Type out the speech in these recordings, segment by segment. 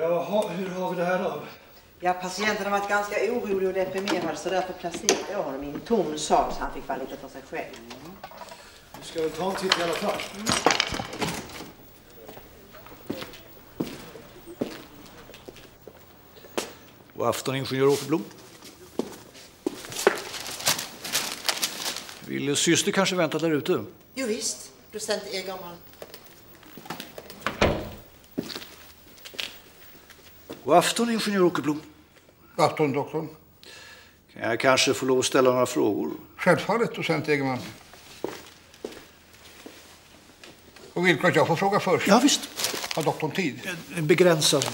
Jaha, hur har vi det här då? Ja, patienten har varit ganska orolig och deprimerad så därför placerade jag honom i en tom sal så han fick vara lite för sig själv. Vi ska väl ta en titt i alla fall. God afton, ingenjör Åkerblom. Vill syster kanske vänta där ute? Jo, visst, docent Egerman. God afton, ingenjör Åkerblom. God afton, doktorn. Kan jag kanske få lov att ställa några frågor? Självfallet, docent Egerman. Och vill du att jag får fråga först? Ja, visst. Har doktorn tid? En begränsad.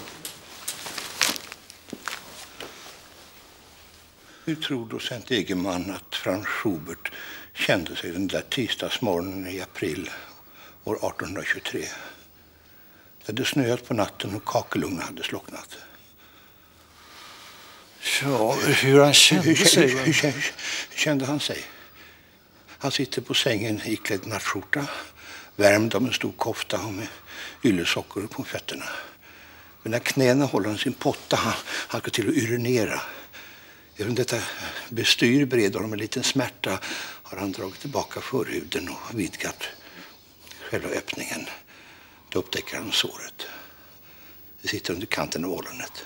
Hur tror docent Egerman att Frans Schubert kände sig den där tisdagsmorgonen i april år 1823? Det hade snöat på natten och kakelugnen hade slocknat. Ja, hur han kände Hur, sig? hur, hur, kände han sig? Han sitter på sängen iklädd nattskjorta, värmd av en stor kofta och med yllesockor på fötterna. Men när knäna håller han sin potta, han, han ska till att urinera. Även detta bestyr bereder honom en liten smärta har han dragit tillbaka förhuden och vidgat själva öppningen. Då upptäcker han såret. Det sitter under kanten av ollonet.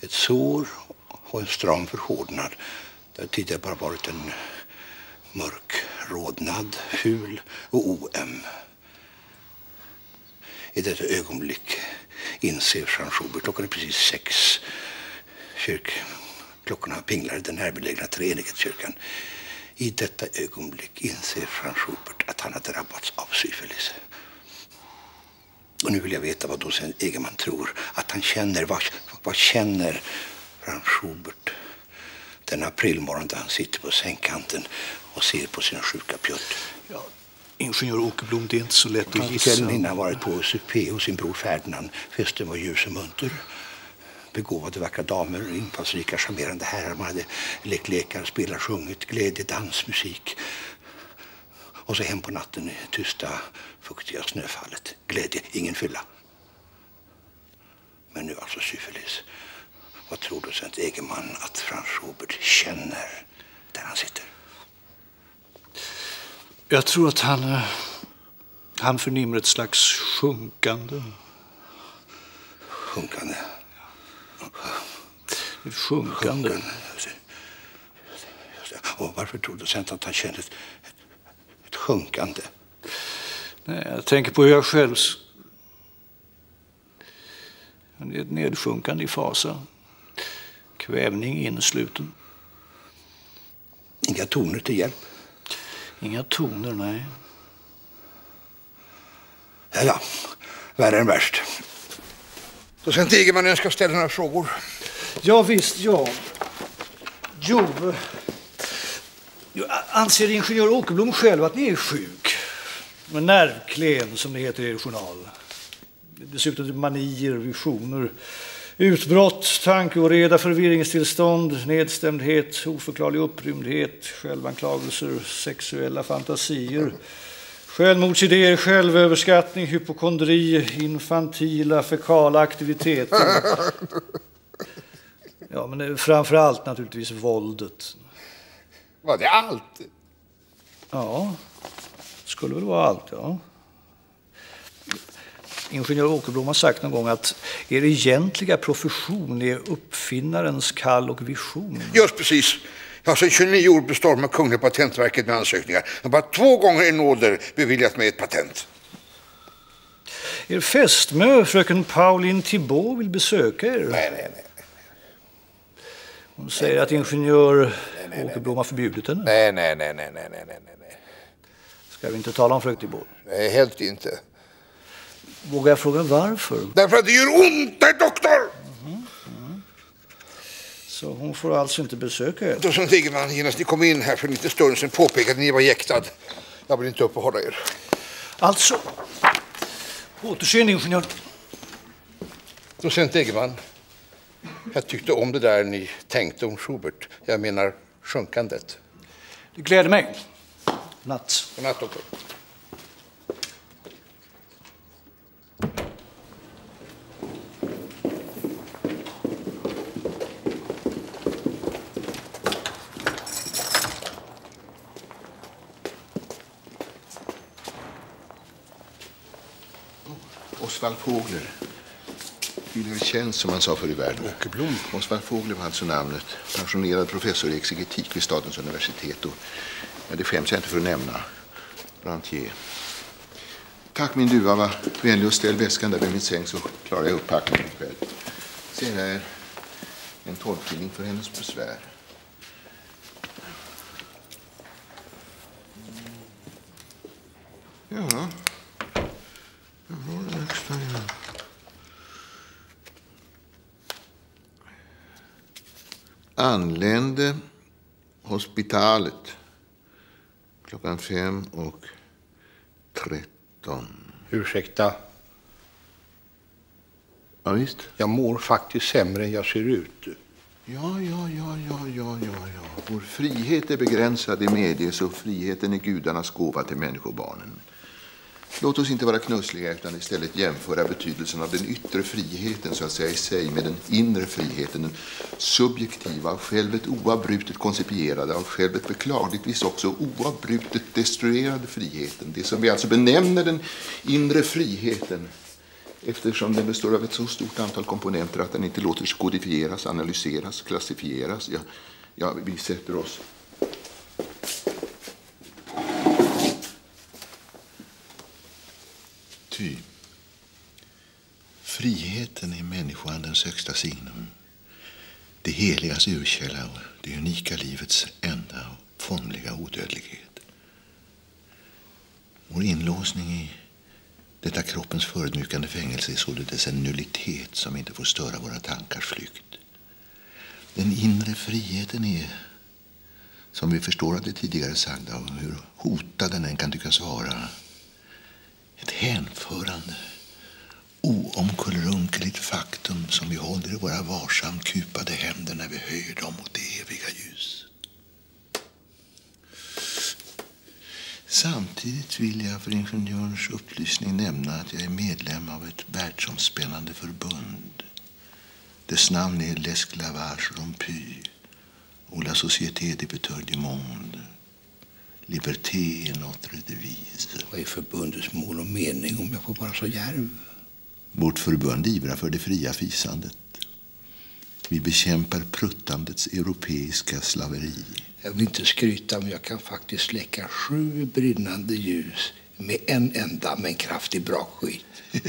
Ett sår och en stram förhårdnad där tidigare bara varit en mörk rodnad, ful och oöm. I detta ögonblick inser Jean Schubert, klockan är precis sex, kyrkklockorna pinglar i den närbelägna treenighetskyrkan. I detta ögonblick inser Jean Schubert att han har drabbats av syfilis. Och nu vill jag veta vad docent Egerman tror att han känner. Vad, vad känner Frans Schubert den aprilmorgon där han sitter på sängkanten och ser på sin sjuka pjutt? Ja, ingenjör Åkerblom, det är inte så lätt att Kvällen gissa. innan varit på supé hos sin bror Ferdinand. Festen var ljus och munter. Begåvade vackra damer, infallsrika, charmerande herrar. Man hade lekt lekar, spelat, sjungit, glädje, dans, musik. Och så hem på natten i tysta, fuktiga snöfallet. Glädje, ingen fylla. Men nu alltså syfilis. Vad tror docent Egerman att Frans Schubert känner där han sitter? Jag tror att han, eh, han förnimmer ett slags sjunkande. Sjunkande. Sjunkande. Det. Och varför tror docent att han känner ett sjunkande? Nej, jag tänker på hur jag själv... Det är ett nedsjunkande i fasa. Kvävning innesluten. Inga toner till hjälp. Inga toner, nej. Ja, ja. Värre än värst. Docent Egerman, jag ska ställa några frågor. Ja, visst, ja. Jo, anser ingenjör Åkerblom själv att ni är sjuk? Med nervklen, som det heter i er journal. Dessutom manier, visioner, utbrott, tankeoreda, förvirringstillstånd, nedstämdhet, oförklarlig upprymdhet, självanklagelser, sexuella fantasier, självmordsidéer, självöverskattning, hypokondri, infantila, fekala aktiviteter. Ja, men framför allt naturligtvis våldet. Var det allt? Ja, skulle väl vara allt, ja. Ingenjör Åkerblom har sagt någon gång att er egentliga profession är uppfinnarens kall och vision. Just precis. Jag har sedan 29 år bestormat Kungliga Patentverket med ansökningar. Jag har bara två gånger i nåder beviljat mig ett patent. Er fästmö, fröken Pauline Thibault, vill besöka er. Nej, nej, nej. Hon säger att ingenjör Åkerblom har förbjudit henne. Nej, nej, nej, nej, nej, nej, nej, nej. Ska vi inte tala om Thibault? Nej, helt inte. Vågar jag fråga varför? Därför att det gör ont, herr doktor! Så hon får alltså inte besöka er? Docent Egerman, genast ni kom in här för en liten stund sedan påpekade ni var jäktad. Jag vill inte uppehålla er. Alltså, på återseende ingenjör. Docent Egerman, jag tyckte om det där ni tänkte om Schubert. Jag menar sjunkandet. Det gläder mig. Natt. God natt, doktor. Osvald Fågler. Fyller tjänst som man sa förr i världen. Åkerblom. Osvald Fågler var alltså namnet. Pensionerad professor i exegetik vid Statens universitet. Och, ja, det skäms jag inte för att nämna. Rentier. Tack min duva, var vänlig och ställ väskan där vid min säng så klarar jag upppackningen själv. Se här, en tolvskilling för hennes besvär. Ja. Jag har det högsta igen. Anlände hospitalet klockan fem och tretton. Ursäkta, Ja, visst. jag mår faktiskt sämre än jag ser ut. Ja, ja, ja, ja, ja, ja, ja. Vår frihet är begränsad, det medges, och friheten är gudarnas gåva till människobarnen. Låt oss inte vara knussliga utan istället jämföra betydelsen av den yttre friheten så att säga i sig med den inre friheten, den subjektiva, av självet oavbrutet koncipierade, av självet beklagligtvis också oavbrutet destruerade friheten. Det som vi alltså benämner den inre friheten eftersom den består av ett så stort antal komponenter att den inte låter sig kodifieras, analyseras, klassifieras. Ja, ja, vi sätter oss. Ty friheten är människoandens högsta signum. Det heligas urkälla och det unika livets enda och formliga odödlighet. Vår inlåsning i detta kroppens förödmjukande fängelse är således en nullitet som inte får störa våra tankars flykt. Den inre friheten är, som vi förstår av det tidigare sagda och hur hotad den än kan tyckas vara, ett hänförande, oomkullrunkeligt faktum som vi håller i våra varsamt kupade händer när vi höjer dem mot det eviga ljus. Samtidigt vill jag för ingenjörens upplysning nämna att jag är medlem av ett världsomspännande förbund. Dess namn är L'Esclavage Rompu och La Société des Peteurs du Monde. Liberté est notre devise. Vad är förbundets mål och mening om jag får vara så djärv? Vårt förbund ivrar för det fria fisandet. Vi bekämpar pruttandets europeiska slaveri. Jag vill inte skryta, men jag kan faktiskt släcka sju brinnande ljus med en enda men kraftig brakskit.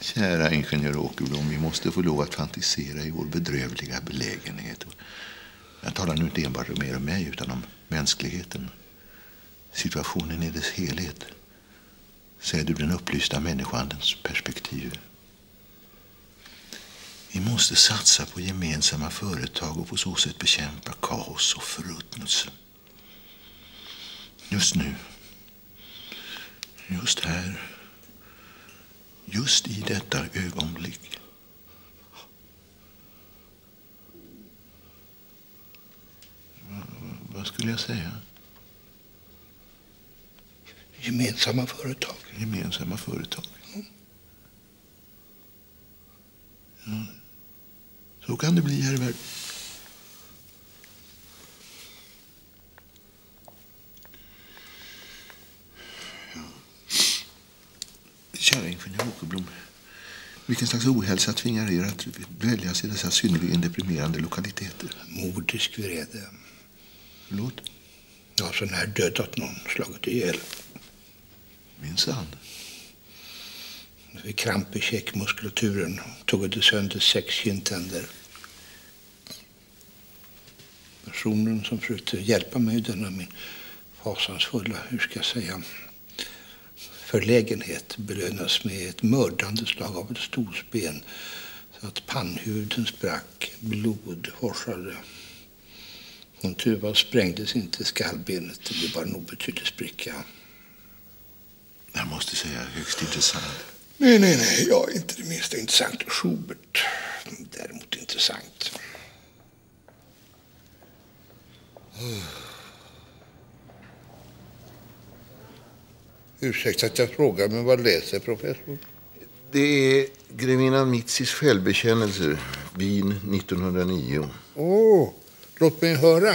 Kära ingenjör Åkerblom, vi måste få lov att fantisera i vår bedrövliga belägenhet. Jag talar nu inte enbart om er och mig, utan om mänskligheten. Situationen i dess helhet. Sedd ur den upplysta människoandens perspektiv. Vi måste satsa på gemensamma företag och på så sätt bekämpa kaos och förruttnelse. Just nu. Just här. Just i detta ögonblick. Vad skulle jag säga? Gemensamma företag. Gemensamma företag. Ja. Så kan det bli här i världen. Ja. Kära ingenjör Åkerblom. Vilken slags ohälsa tvingar er att dväljas i dessa synnerligen deprimerande lokaliteter? Mordisk vrede. Förlåt? Ja, så när dödat någon, slagit ihjäl. Minsann. Vid kramp i käkmuskulaturen tog det sönder sex kindtänder. Personen som försökte hjälpa mig i denna min fasansfulla, hur ska jag säga, förlägenhet belönas med ett mördande slag av ett storsben så att pannhuden sprack, blod forsade. Som tur var sprängdes inte skallbenet, det blev bara en obetydlig spricka. Jag måste säga högst intressant. Nej, nej, nej, jag är inte det minsta intressant. Schubert, däremot intressant. Ursäkta att jag frågar, men vad läser professor? Det är grevinnan Mitzis självbekännelser, Wien 1909. Åh, låt mig höra.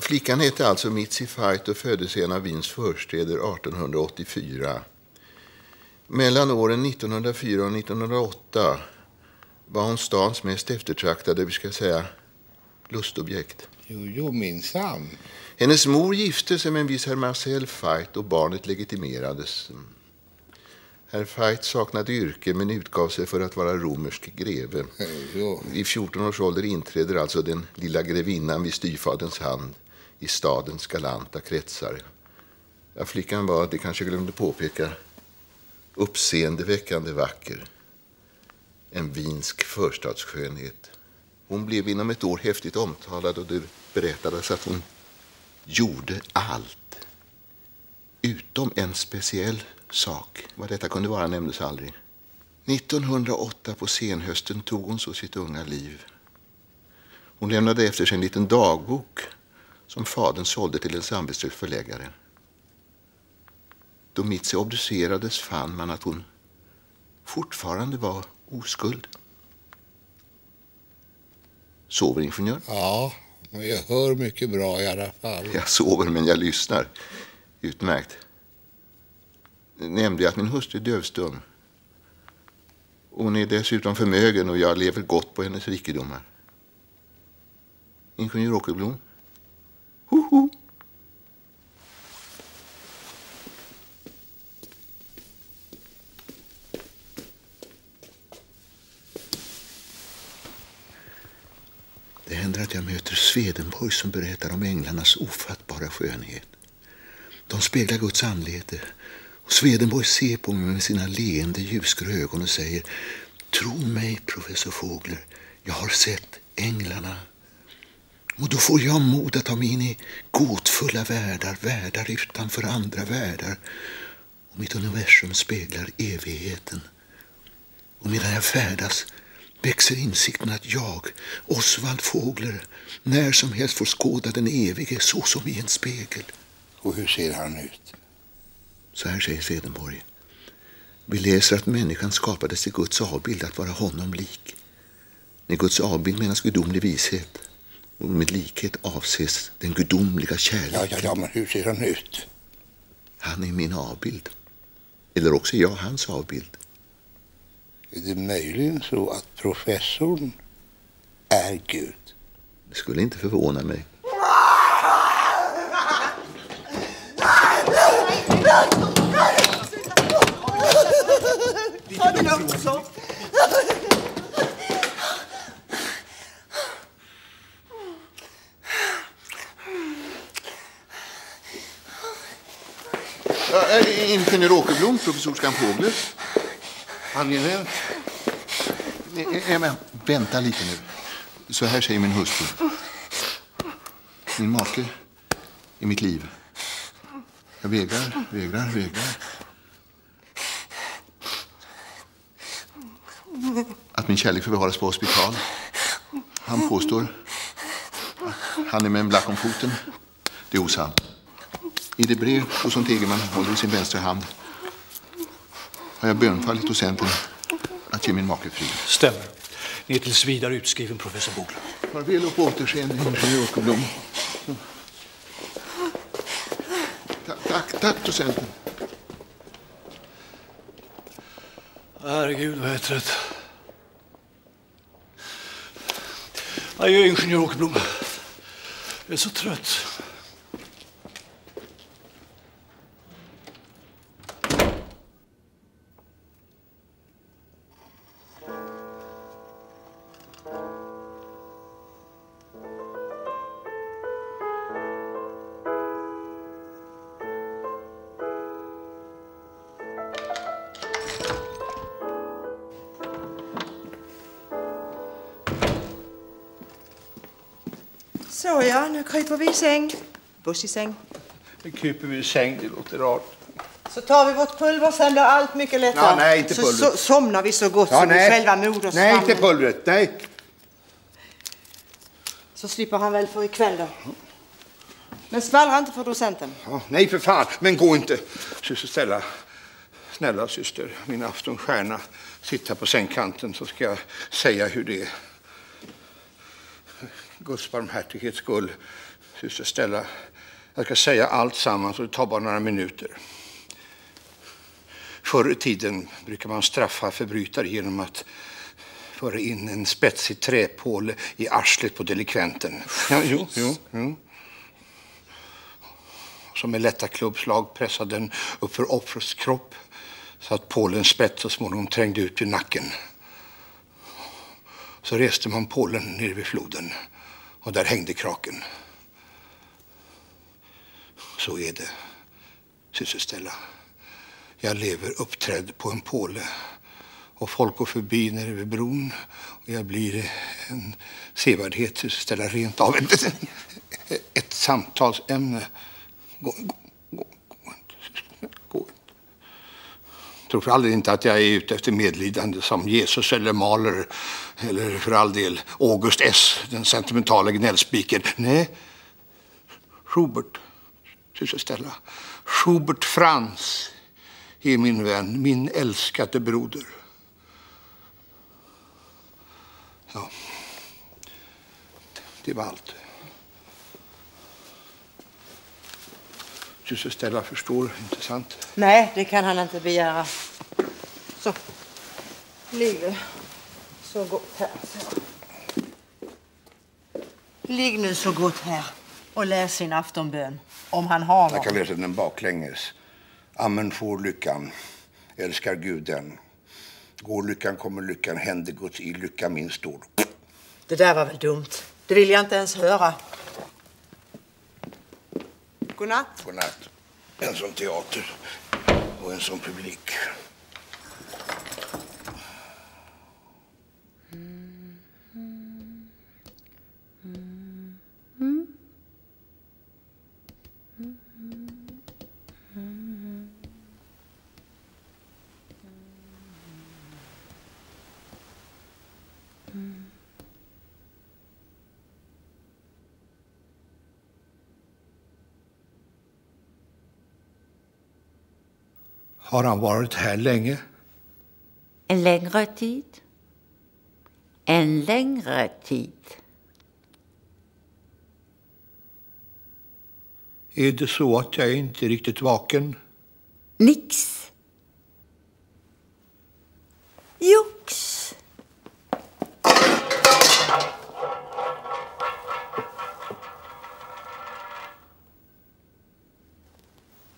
Flickan hette alltså Mitzi Fight och föddes i en av Wiens förstäder 1884. Mellan åren 1904 och 1908 var hon stans mest eftertraktade, vi ska säga, lustobjekt. Jo, jo, minsann. Hennes mor gifte sig med en viss herr Marcel Fait och barnet legitimerades. Herr Fait saknade yrke men utgav sig för att vara romersk greve. Jo. I 14 års ålder inträder alltså den lilla grevinnan vid styvfaderns hand i stadens galanta kretsar. Ja, flickan var, det kanske jag glömde påpeka, uppseendeväckande vacker. En vinsk förstadsskönhet. Hon blev inom ett år häftigt omtalad och det berättades att hon gjorde allt. Utom en speciell sak. Vad detta kunde vara nämndes aldrig. 1908 på senhösten tog hon så sitt unga liv. Hon lämnade efter sig en liten dagbok som fadern sålde till en samvetslös förläggare. Då Mitzi obducerades fann man att hon fortfarande var oskuld. Sover ingenjör? Ja, men jag hör mycket bra i alla fall. Jag sover men jag lyssnar. Utmärkt. Nämnde jag att min hustru är dövstum. Hon är dessutom förmögen och jag lever gott på hennes rikedomar. Ingenjör Åkerblom? Hoho! Det händer att jag möter Swedenborg som berättar om änglarnas ofattbara skönhet. De speglar Guds anlete. Och Swedenborg ser på mig med sina leende ljusgrå ögon och säger Tro mig, professor Fågler, jag har sett änglarna. Och då får jag mod att ta mig in i gåtfulla världar, världar utanför andra världar. Och mitt universum speglar evigheten. Och medan jag färdas växer insikten att jag, Osvald Fågler, när som helst får skåda den evige så som i en spegel. Och hur ser han ut? Så här säger Swedenborg. Vi läser att människan skapades i Guds avbild att vara honom lik. Med Guds avbild menas gudomlig vishet. Och med likhet avses den gudomliga kärleken. Ja, ja, ja, men hur ser han ut? Han är min avbild. Eller också är jag hans avbild. Är det möjligen så att professorn är Gud? Det skulle inte förvåna mig. Ta det lugnt så. Ja, Ingenjör Åkerblom, professorskan Skampågler. Angenämt. Emma, vänta lite nu. Så här säger min hustru. Min make i mitt liv. Jag vägrar, vägrar, vägrar. Att min kärlek förvaras på hospital. Han påstår att han är med en black om foten. Det är osant. I det brev som Tegelman håller i sin vänstra hand har jag bönfallit docenten att ge min make fri. Stämmer. Ni är tills vidare utskriven, professor Bogler. Farväl och på återseende, ingenjör Åkerblom. Tack, tack, tack docenten. Herregud, vad jag är trött. Nej, jag är ingenjör Åkerblom. Jag är så trött. Kryper vi i säng. Buss i säng. Nu kryper vi i säng, det låter rart. Så tar vi vårt pulver, sen blir allt mycket lättare. Ja, nej, inte så, pulver. så somnar vi så gott Ja, som nej. själva modersfamnen. Nej, inte pulvret. Nej. Så slipper han väl för ikväll då. Men skvallra inte för docenten. Ja, nej, för fan. Men gå inte. Syster Stella. Snälla syster, min aftonstjärna. Sitt här på sängkanten så ska jag säga hur det är. Guds barmhärtighets skull, syster Stella. Jag ska säga allt sammans och det tar bara några minuter. Förr i tiden brukar man straffa förbrytare genom att föra in en spetsig träpåle i arslet på delikventen. Ja, jo, jo, jo. Som med lätta klubbslag pressade den upp för offrets kropp så att pålens spets så småningom trängde ut vid nacken. Så reste man pålen nere vid floden och där hängde kraken. Så är det, Sysselställa. Jag lever uppträdd på en påle och folk går förbi nere vid bron och jag blir en sevärdhet, Sysselställa, rent av ett, ett samtalsämne. Gå, gå, gå, gå inte. Gå inte. Tror för aldrig inte att jag är ute efter medlidande som Jesus eller Mahler eller för all del August S, den sentimentala gnällspiken. Nej, Schubert, Sysselställa. Schubert Franz är min vän, min älskade broder. Ja, det var allt. Syster Stella förstår, inte sant? Nej, det kan han inte begära. Så. Ligg så gott här. Så. Ligg nu så gott här och läs sin aftonbön. Om han har Jag kan läsa den baklänges. Amen får lyckan, älskar Gud den. Går lyckan kommer lyckan, händer Guds i lycka min stor. Det där var väl dumt. Det vill jag inte ens höra. Godnatt. Godnatt. En som teater och en som publik. Har han varit här länge? En längre tid. En längre tid. Är det så att jag inte är riktigt vaken? Nix. Jox.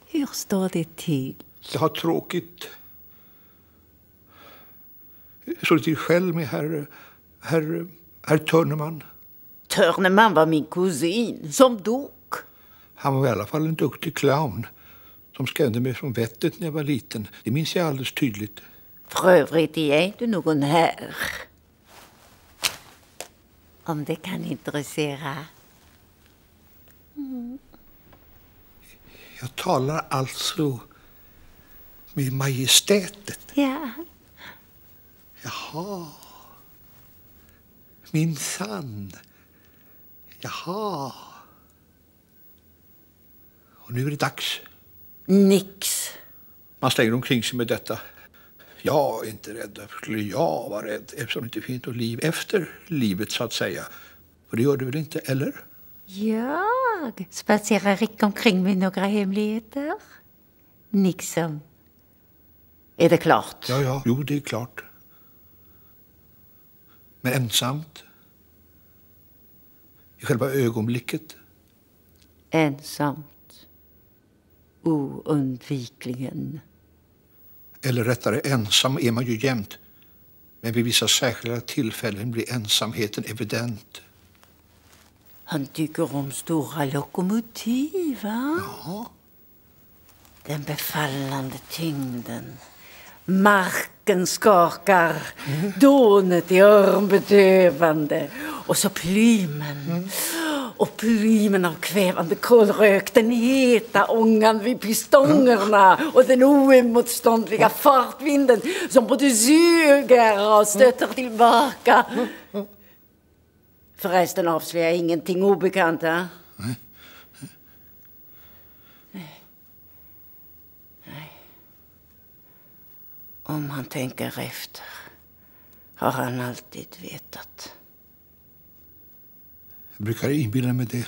Hur står det till? Jag har tråkigt. Står det till själv med herr, herr, herr Törneman? Törneman var min kusin som dog. Han var i alla fall en duktig clown som skrämde mig från vettet när jag var liten. Det minns jag alldeles tydligt. För övrigt är jag inte någon här. Om det kan intressera. Jag talar alltså med majestätet. Ja. Jaha. Minsann. Jaha. Och nu är det dags. Nix. Man slänger omkring sig med detta. Jag är inte rädd. Varför skulle jag vara rädd? Eftersom det inte finns något liv efter livet, så att säga. Och det gör det väl inte, eller? Jag spacerar icke omkring med några hemligheter. Nixon. Är det klart? Ja, ja. Jo, det är klart. Men ensamt. I själva ögonblicket. Ensamt. Oundvikligen. Eller rättare, ensam är man ju jämt. Men vid vissa särskilda tillfällen blir ensamheten evident. Han tycker om stora lokomotiv, va? Ja. Den befallande tyngden. Marken skakar, dånet är öronbedövande. Och så plymen. Och plymen av kvävande kolrök, den heta ångan vid pistongerna och den oemotståndliga fartvinden som både suger och stöter tillbaka. Förresten avslöjar jag ingenting obekant, Om han tänker efter har han alltid vetat. Jag brukar inbilla mig det.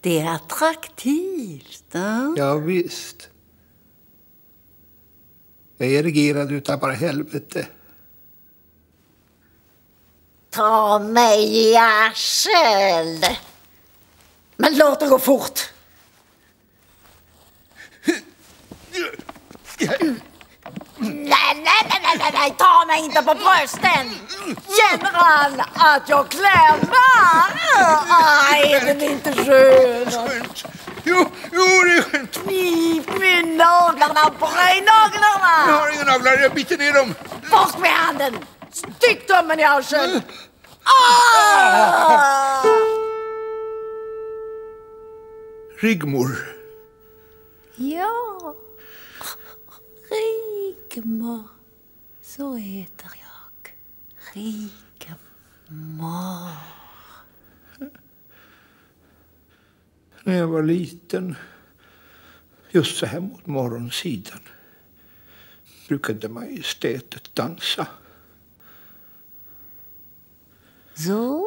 Det är attraktivt. Eh? Ja, visst. Jag är regerad utav bara helvete. Ta mig i arsel! Men låt det gå fort. Nej, nej, nej, nej, nej, nej, ta mig inte på brösten! Känner han att jag klämmer? Aj, är den inte skön? Skönt. Jo, jo, det är skönt. Knip med naglarna, bräj naglarna! Jag har inga naglar, jag biter ner dem. Bort med handen! Stick tummen i arslet! Ah! Rigmor. Ja, Rigmor. Så heter jag. Rigmor. När jag var liten, just så här mot morgonsidan, brukade majestätet dansa. Så?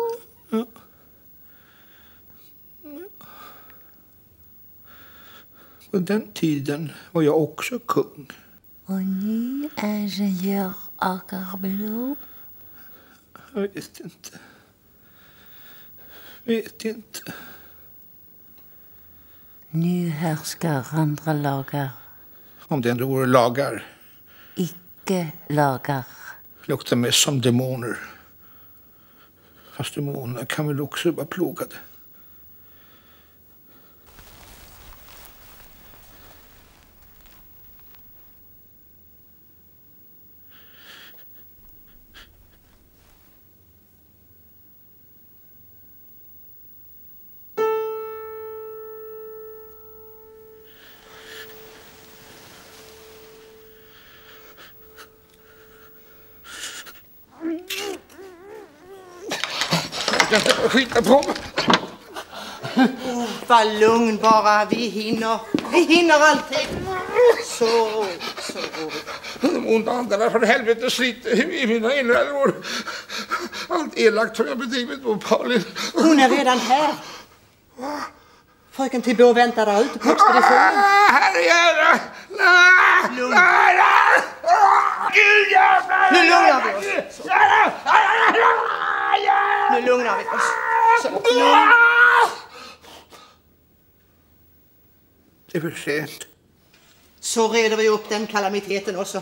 På den tiden var jag också kung. Nu ingenjör Agarblå. Jag vet inte. Vet inte. Nu härskar andra lagar. Om det ändå vore lagar. Icke-lagar. Luktar mest som demoner. Fast demoner kan väl också vara plågade. Var lugn bara, vi hinner. Vi hinner alltid. Så, så. Onda andarna från helvete sliter i mina inälvor. Allt elakt har jag bedrivit mot Paulin. Hon är redan här. Fröken Thibault väntar där ute på expeditionen. Herrejävlar! Nej! Lugn. Gud jävlar! Nu lugnar vi oss. Nu lugnar vi oss. Så, lugn. Det är för sent. Så reder vi upp den kalamiteten också.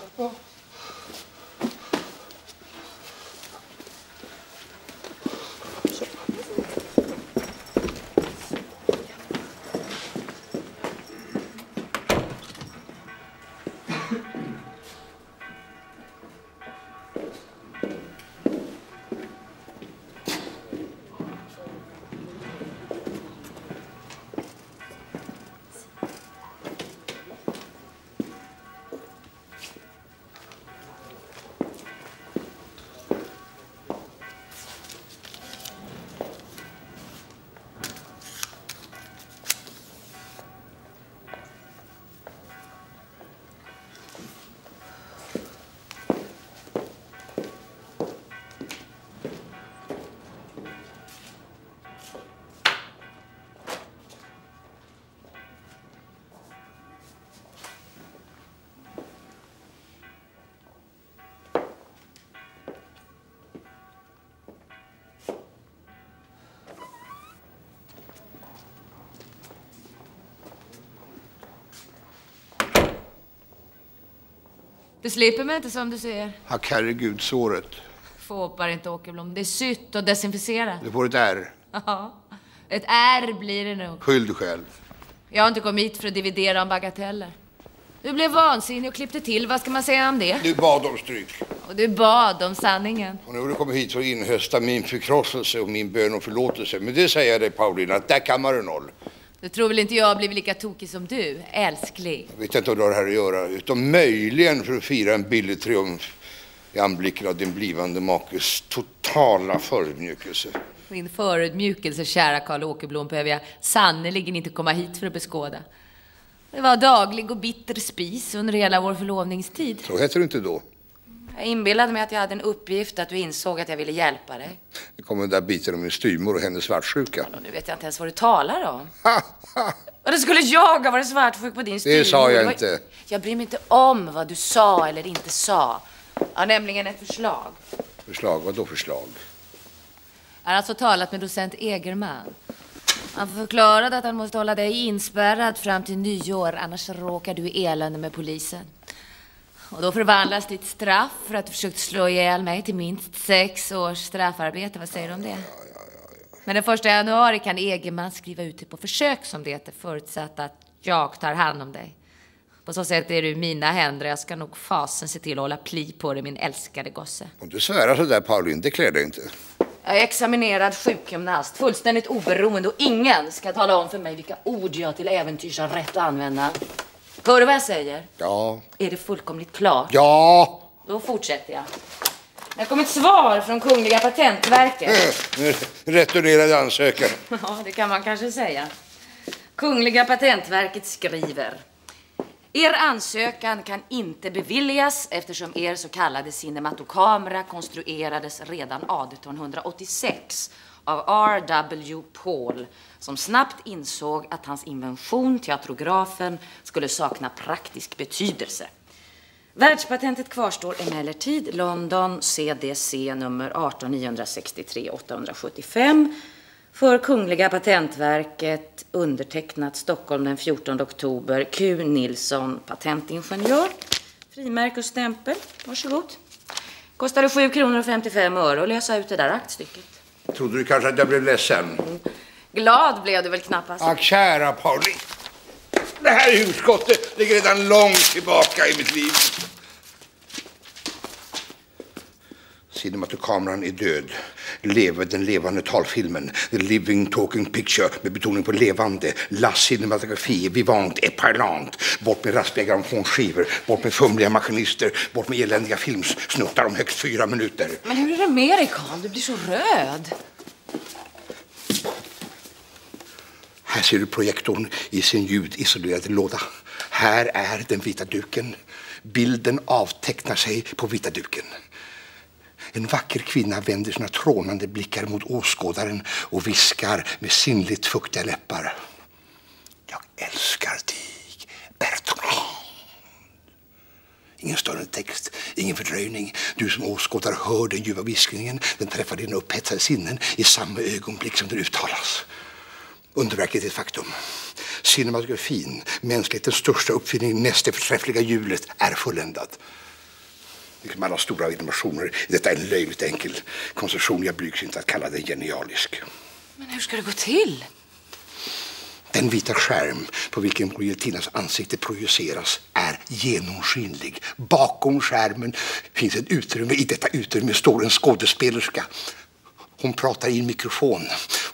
Det slipper mig inte som du säger. Ack herregud, såret. Fåpar inte Åkerblom. Det är sytt och desinficera. Du får ett R. Ja. Ett R blir det nog. Skyll dig själv. Jag har inte kommit hit för att dividera om bagateller. Du blev vansinnig och klippte till. Vad ska man säga om det? Du bad om stryk. Och du bad om sanningen. Och nu har du kommit hit för att inhösta min förkrosselse och min bön om förlåtelse. Men det säger jag dig Paulina, att där kammar du noll. Du tror väl inte jag blivit lika tokig som du, älskling? Jag vet inte vad du har här att göra, utom möjligen för att fira en billig triumf i anblicken av din blivande makes totala förödmjukelse. Min förödmjukelse, kära Karl Åkerblom, behöver jag sannerligen inte komma hit för att beskåda. Det var daglig och bitter spis under hela vår förlovningstid. Så heter det inte då. Jag inbillade mig att jag hade en uppgift, att du insåg att jag ville hjälpa dig. Det kommer den där biten om min styvmor och hennes svartsjuka. Och nu vet jag inte ens vad du talar om. Och det skulle jag ha varit svartsjuk på din styvmor. sa jag inte. Jag bryr mig inte om vad du sa eller inte sa. Jag har nämligen ett förslag. Förslag, vad då förslag? Jag har alltså talat med docent Egerman. Han förklarade att han måste hålla dig inspärrad fram till nyår, annars råkar du i elände med polisen. Och då förvandlas ditt straff för att du försökt slå ihjäl mig till minst sex års straffarbete. Vad säger du om det? Men den första januari kan Egerman skriva ut dig på försök som det heter, förutsatt att jag tar hand om dig. På så sätt är du i mina händer jag ska nog fasen se till att hålla pli på dig, min älskade gosse. Om du svärar så där Pauline, det klär dig inte. Jag är examinerad sjukgymnast, fullständigt oberoende och ingen ska tala om för mig vilka ord jag till äventyrs har rätt att använda. Hör du vad jag säger? Ja. Är det fullkomligt klart? Ja! Då fortsätter jag. Det har kommit svar från Kungliga Patentverket. Returnerad ansökan. Ja, det kan man kanske säga. Kungliga Patentverket skriver. Er ansökan kan inte beviljas eftersom er så kallade cinematokamera konstruerades redan 1886 av R.W. Paul som snabbt insåg att hans invention, teatrografen, skulle sakna praktisk betydelse. Världspatentet kvarstår emellertid. London CDC nummer 18963-875 för Kungliga Patentverket undertecknat Stockholm den 14 oktober Q Nilsson, patentingenjör. Frimärke och stämpel. Varsågod. Kostade 7 kronor och 55 öre att lösa ut det där aktstycket. Trodde du kanske att jag blev ledsen? Glad blev du väl knappast? Ack, kära Pauline. Det här hugskottet ligger redan långt tillbaka i mitt liv. Cinematokameran är död. Lever den levande talfilmen. The living talking picture med betoning på levande. La cinematografi, vivant et parlant. Bort med raspiga grammofonskivor. Bort med fumliga maskinister. Bort med eländiga filmsnuttar om högst fyra minuter. Men hur är det med dig, Karl? Du blir så röd. Här ser du projektorn i sin ljudisolerade låda. Här är den vita duken. Bilden avtecknar sig på vita duken. En vacker kvinna vänder sina trånande blickar mot åskådaren och viskar med sinnligt fuktiga läppar. Jag älskar dig, Bertrand. Ingen större text, ingen fördröjning. Du som åskådare hör den ljuva viskningen. Den träffar dina upphetsade sinnen i samma ögonblick som den uttalas. Underverket är ett faktum. Cinematografin, mänsklighetens största uppfinning, näst det förträffliga hjulet, är fulländad. Liksom alla stora innovationer är detta en löjligt enkel konstruktion. Jag blygs inte att kalla den genialisk. Men hur ska det gå till? Den vita skärm på vilken Guilletinas ansikte projiceras är genomskinlig. Bakom skärmen finns ett utrymme. I detta utrymme står en skådespelerska. Hon pratar i en mikrofon.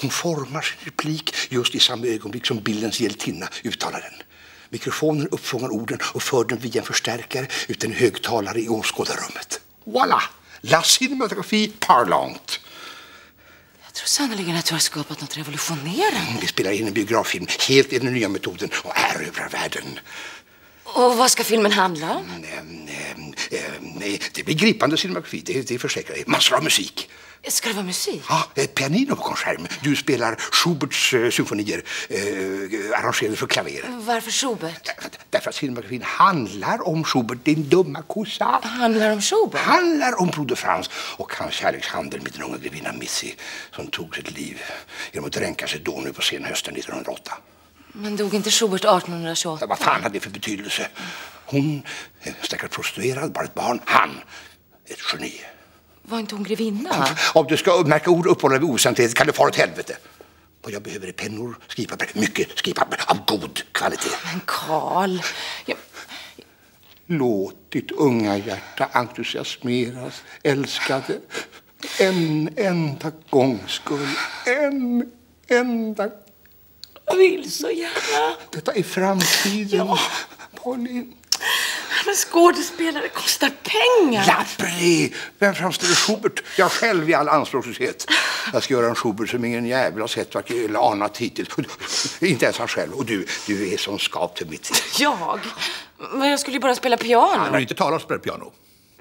Hon formar sin replik just i samma ögonblick som bildens hjältinna uttalar den. Mikrofonen uppfångar orden och för den via en förstärkare ut en högtalare i åskådarrummet. Voilà! La cinématographie parlante. Jag tror sannerligen att du har skapat något revolutionerande. Vi spelar in en biograffilm helt i den nya metoden och erövrar världen. Och vad ska filmen handla om? Ehm, ehm, nej, det blir gripande cinematografi, det, det försäkrar jag. Massor av musik. Ska det vara musik? Ja, ett pianino på skärm. Du spelar Schuberts uh, symfonier, uh, arrangerade för klaver. Varför Schubert? Därför att cinematografin handlar om Schubert, din dumma kossa. Handlar om Schubert? Handlar om Broder Frans och hans kärlekshandel med den unga grevinnan Missy som tog sitt liv genom att dränka sig då nu på senhösten 1908. Men dog inte Schubert 1828? Vad fan hade det för betydelse? Hon, en stackars prostituerad, bara ett barn. Han, ett geni. Var inte hon grevinna? Om du ska märka ord och uppehålla vid osannolikhet kan du fara åt helvete. Vad jag behöver är pennor, skrivpapper, mycket skrivpapper av god kvalitet. Men Karl, jag... Låt ditt unga hjärta entusiasmeras, älskade. En enda gångs skull. En enda jag vill så gärna. Detta är framtiden. Ja. Pauline. Men skådespelare kostar pengar. Lappri! Vem framställer Schubert? Jag själv i all anspråkslöshet. Jag ska göra en Schubert som ingen jävel har sett eller anat hittills. Inte ens han själv. Och du, du är som skapt för mitt. Jag? Men jag skulle ju bara spela piano. Han har inte talat spela piano.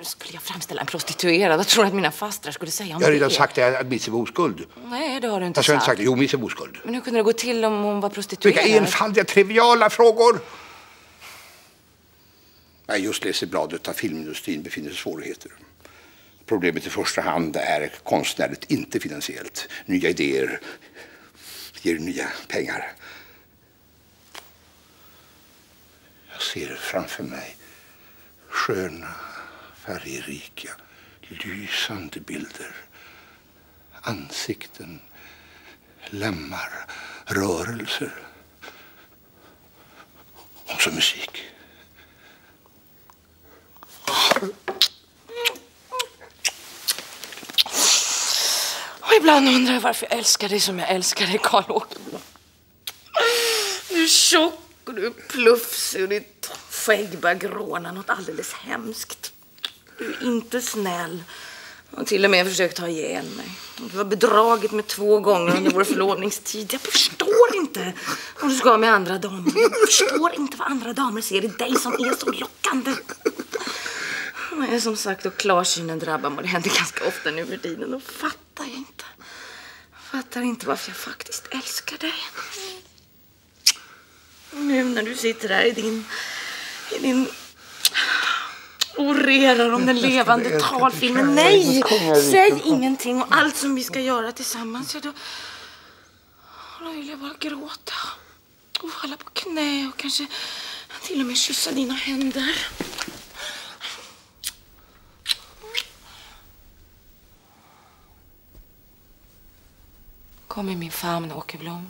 Skulle jag framställa en prostituerad? Vad tror du att mina fastrar skulle säga om Jag har redan det? sagt det, att Mitzi var oskuld. Nej, det har du inte Alltså, jag har sagt. inte sagt det. Jo, var oskuld. Men hur kunde det gå till om hon var prostituerad? Vilka enfaldiga, triviala frågor! Jag just läser bladet att filmindustrin befinner sig i svårigheter. Problemet i första hand är konstnärligt, inte finansiellt. Nya idéer ger nya pengar. Jag ser framför mig sköna, färgrika, lysande bilder. Ansikten, lemmar, rörelser. Och så musik. Och ibland undrar jag varför jag älskar dig som jag älskar dig, Karl Åkerblom. Du är tjock och du är plufsig och ditt skägg börjar gråna något alldeles hemskt. Du är inte snäll. Och till och med försökt ha ihjäl mig. Du har bedragit mig två gånger under vår förlovningstid. Jag förstår inte vad du ska ha med andra damer. Jag förstår inte vad andra damer ser i dig som är så lockande. Men som sagt, och klarsynen drabbar mig. Det händer ganska ofta nu för tiden. Då fattar jag inte. Jag fattar inte varför jag faktiskt älskar dig. Nu när du sitter där i din... I din orerar om den levande talfilmen. Nej! Säg ingenting och allt som vi ska göra tillsammans. Ja, då, då vill jag bara gråta. Och falla på knä och kanske till och med kyssa dina händer. Kom i min famn, Åkerblom.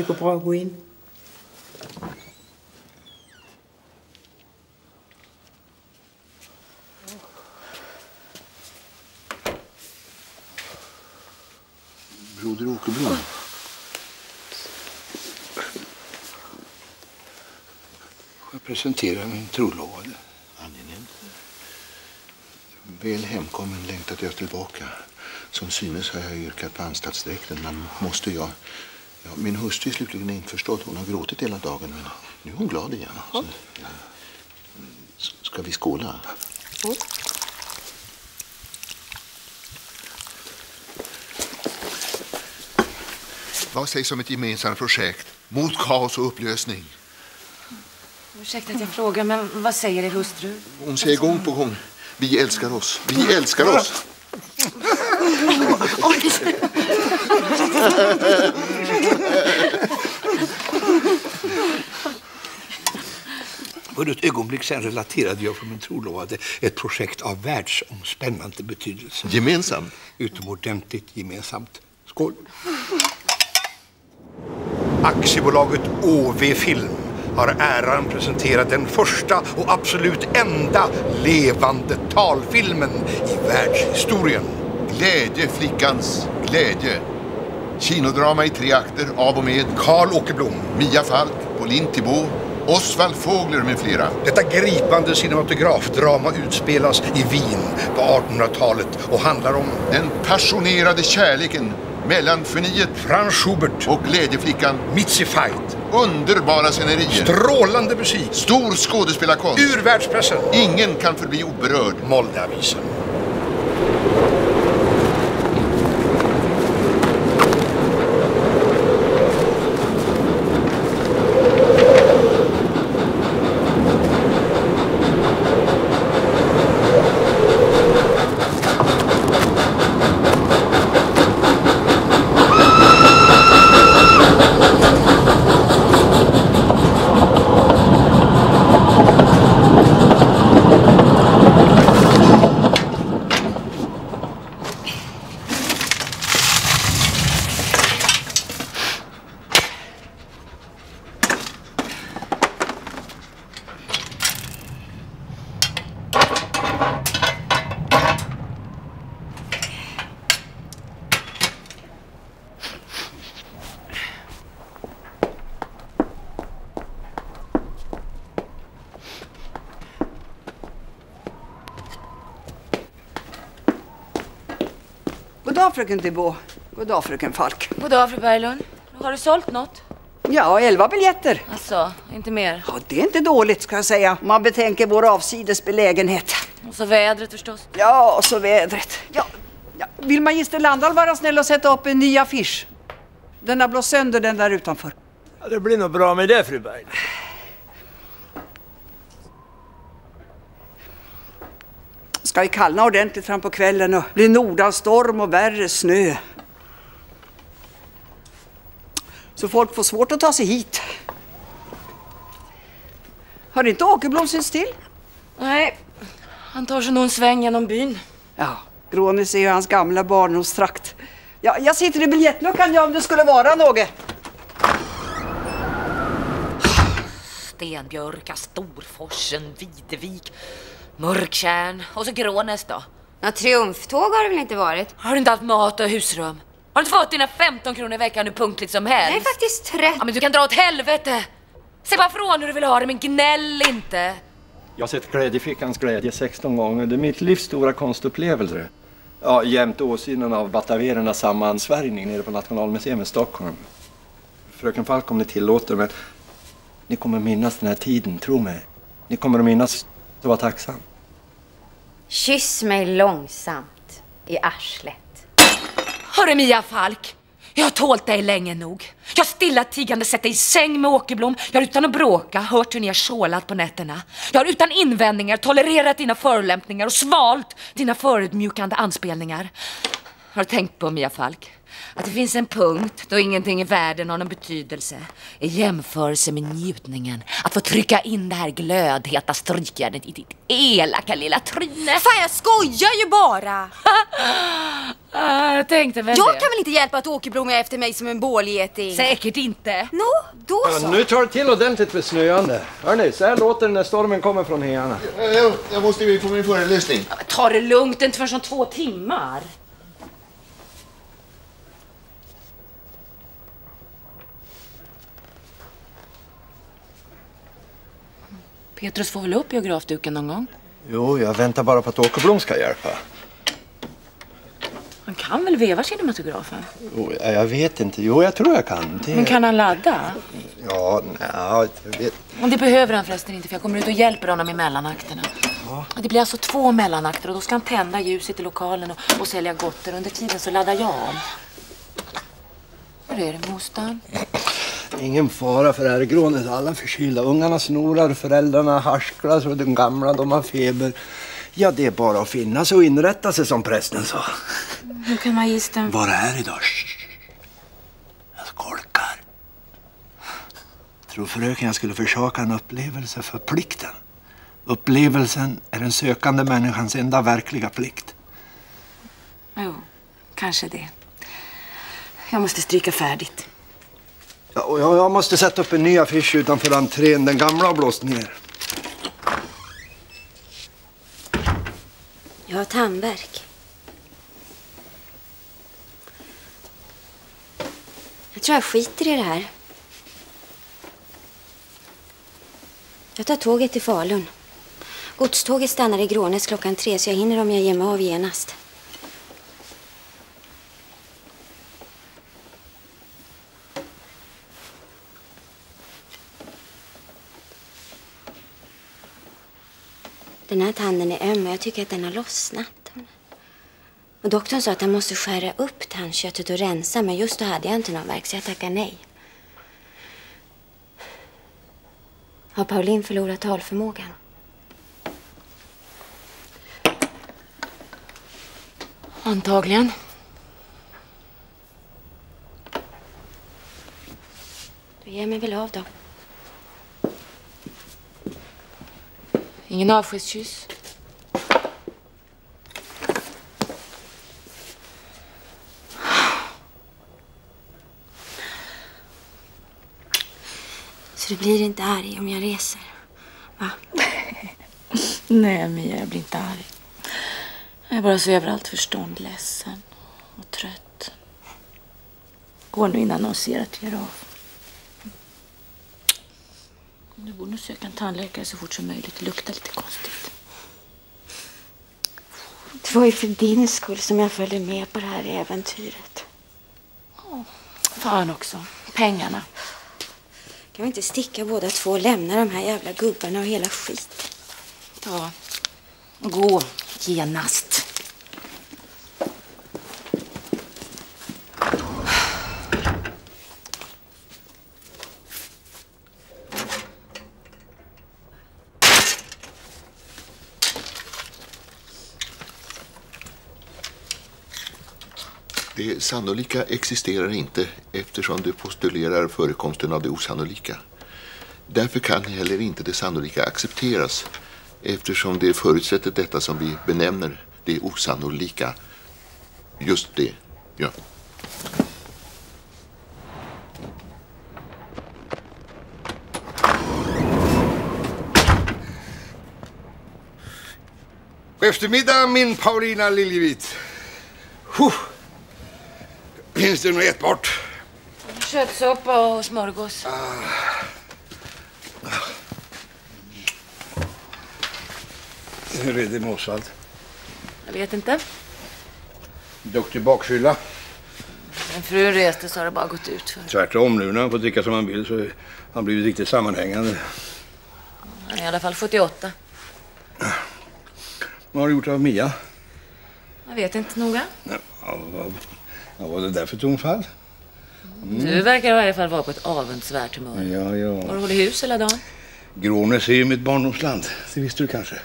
Det går bra att gå in. Broder Åkerblom. Jag presenterar min trolovade. Angenämt. Väl hemkommen längtat jag tillbaka. Som synes har jag yrkat på anstaltsdräkten, men måste jag... Ja, min hustru är slutligen införstådd. Hon har gråtit hela dagen, men nu är hon glad igen. Så, ja. Ska vi skåla? Vad sägs om ett gemensamt projekt mot kaos och upplösning? Ursäkta att jag frågar, men vad säger er hustru? Hon säger gång på gång. Vi älskar oss. Vi älskar oss. Under ett ögonblick sen relaterade jag för min trolovade ett projekt av världsomspännande betydelse. Gemensamt. Utomordentligt gemensamt. Skål! Aktiebolaget ÅV Film har äran presentera den första och absolut enda levande talfilmen i världshistorien. Glädje, flickans glädje. Kinodrama i tre akter av och med Karl Åkerblom. Mia Falk, Pauline Thibault, Osvald Fågler med flera. Detta gripande cinematografdrama utspelas i Wien på 1800-talet och handlar om Den passionerade kärleken mellan geniet Franz Schubert, och glädjeflickan. Mitzi Fight, Underbara scenerier. strålande musik, Stor skådespelarkonst. ur världspressen, Ingen kan förbli oberörd. Moldeavisen. Fröken Debo. God dag fröken Falk. God dag, fru Berglund. Har du sålt något? Ja, elva biljetter. Alltså, inte mer. Ja, det är inte dåligt ska jag säga. Om man betänker vår avsides belägenhet. Och så vädret förstås. Ja, och så vädret. Ja, ja. Vill Magister Landahl vara snäll och sätta upp en ny affisch? Den har blåst sönder den där utanför. Ja, det blir nog bra med det, fru Berg. Ska ju kallna ordentligt fram på kvällen och bli nordanstorm och värre snö. Så folk får svårt att ta sig hit. Har inte Åkerblom synts till? Nej, han tar sig nog en sväng genom byn. Ja, Grånäs är ju hans gamla barndomstrakt. Ja, jag sitter i biljettluckan ja, om det skulle vara något. Stenbjörka, Storforsen, Videvik, Mörktjärn och så Grånäs då. Ja, triumftåg har det väl inte varit? Har du inte haft mat och husrum? Har du inte fått dina 15 kronor i veckan hur punktligt som helst? Jag är faktiskt trött. Ja, men du kan dra åt helvete! Säg bara ifrån hur du vill ha det, men gnäll inte! Jag har sett Glädjefickans glädje 16 gånger. Det är mitt livs stora konstupplevelse. Ja, jämte åsynen av bataverernas sammansvärjning nere på Nationalmuseum i Stockholm. Fröken Falk, om ni tillåter, men ni kommer minnas den här tiden, tro mig. Ni kommer att minnas och vara tacksam. Kyss mig långsamt i arslet. Hörru Mia Falk! Jag har tålt dig länge nog. Jag har stillatigande sett dig i säng med Åkerblom. Jag har utan att bråka hört hur ni har sålat på nätterna. Jag har utan invändningar tolererat dina förolämpningar och svalt dina förödmjukande anspelningar. Har du tänkt på, Mia Falk, att det finns en punkt då ingenting i världen har någon betydelse i jämförelse med njutningen att få trycka in det här glödheta strykjärnet i ditt elaka lilla tryne. Fan, jag skojar ju bara! Ah, jag tänkte väl Jag det. kan väl inte hjälpa att Åkerblom är efter mig som en bålgeting? Säkert inte. Nå, då Ja, så. nu tar det till ordentligt med snöande. Hörni, så här låter det när stormen kommer från hearna. Jag, jag måste iväg på min föreläsning. Ta det lugnt, inte förrän om två timmar. Petrus får väl upp biografduken någon gång? Jo, jag väntar bara på att Åkerblom ska hjälpa. Han kan väl veva cinematografen? Jo, ja, jag vet inte. Jo, jag tror jag kan. Det... Men kan han ladda? Ja, nja, jag vet. Och det behöver han förresten inte för jag kommer ut och hjälper honom i mellanakterna. Det blir alltså två mellanakter och då ska han tända ljuset i lokalen och, och sälja gotter. Under tiden så laddar jag om. Hur är det med hostan? Ingen fara för ärgrånet. Alla förkylda. Ungarna snorar, föräldrarna harsklar och de gamla de har feber. Ja, det är bara att finna sig och inrätta sig som prästen sa. Hur kan magistern... Vara här idag. Shh. Jag skolkar. Tror fröken jag skulle försaka en upplevelse för plikten? Upplevelsen är den sökande människans enda verkliga plikt. Jo, kanske det. Jag måste stryka färdigt. Ja, och jag, jag måste sätta upp en ny affisch utanför entrén. Den gamla har blåst ner. Jag har tandvärk. Jag tror jag skiter i det här. Jag tar tåget till Falun. Godståget stannar i Grånäs klockan tre så jag hinner om jag ger mig av genast. Den här tanden är öm och jag tycker att den har lossnat. Och doktorn sa att han måste skära upp tandköttet och rensa men just då hade jag inte någon värk så jag tackar nej. Har Pauline förlorat talförmågan? Antagligen. Då ger jag mig väl av då. Ingen avskedskyss. Så du blir inte arg om jag reser? Va? Nej, Mia, jag blir inte arg. Jag är bara så över allt förstånd ledsen och trött. Gå nu innan någon ser att vi gör av. Du borde nog söka en tandläkare så fort som möjligt. Det luktar lite konstigt. Det var ju för din skull som jag följde med på det här äventyret. Fan också. Pengarna. Kan vi inte sticka båda två och lämna de här jävla gubbarna och hela skiten? Ja. Gå genast. Det sannolika existerar inte eftersom du postulerar förekomsten av det osannolika. Därför kan heller inte det sannolika accepteras eftersom det förutsätter detta som vi benämner det osannolika. Just det, ja. God eftermiddag min Paulina Liljevit. Huh. Finns det något ätbart? Köttsoppa och smörgås. Hur är det med Osvald? Jag vet inte. Duktig bakfylla. Sen frun reste så har det bara gått ut för. Tvärtom nu när han får dricka som han vill så har han blivit riktigt sammanhängande. Han är i alla fall 78. Vad har du gjort av Mia? Jag vet inte noga. Ja, vad, var det där för tonfall? Du verkar i varje fall vara på ett avundsvärt humör. Ja, Har du ja. hållit hus hela dagen? Grånäs är ju mitt barndomsland. Det visste du kanske.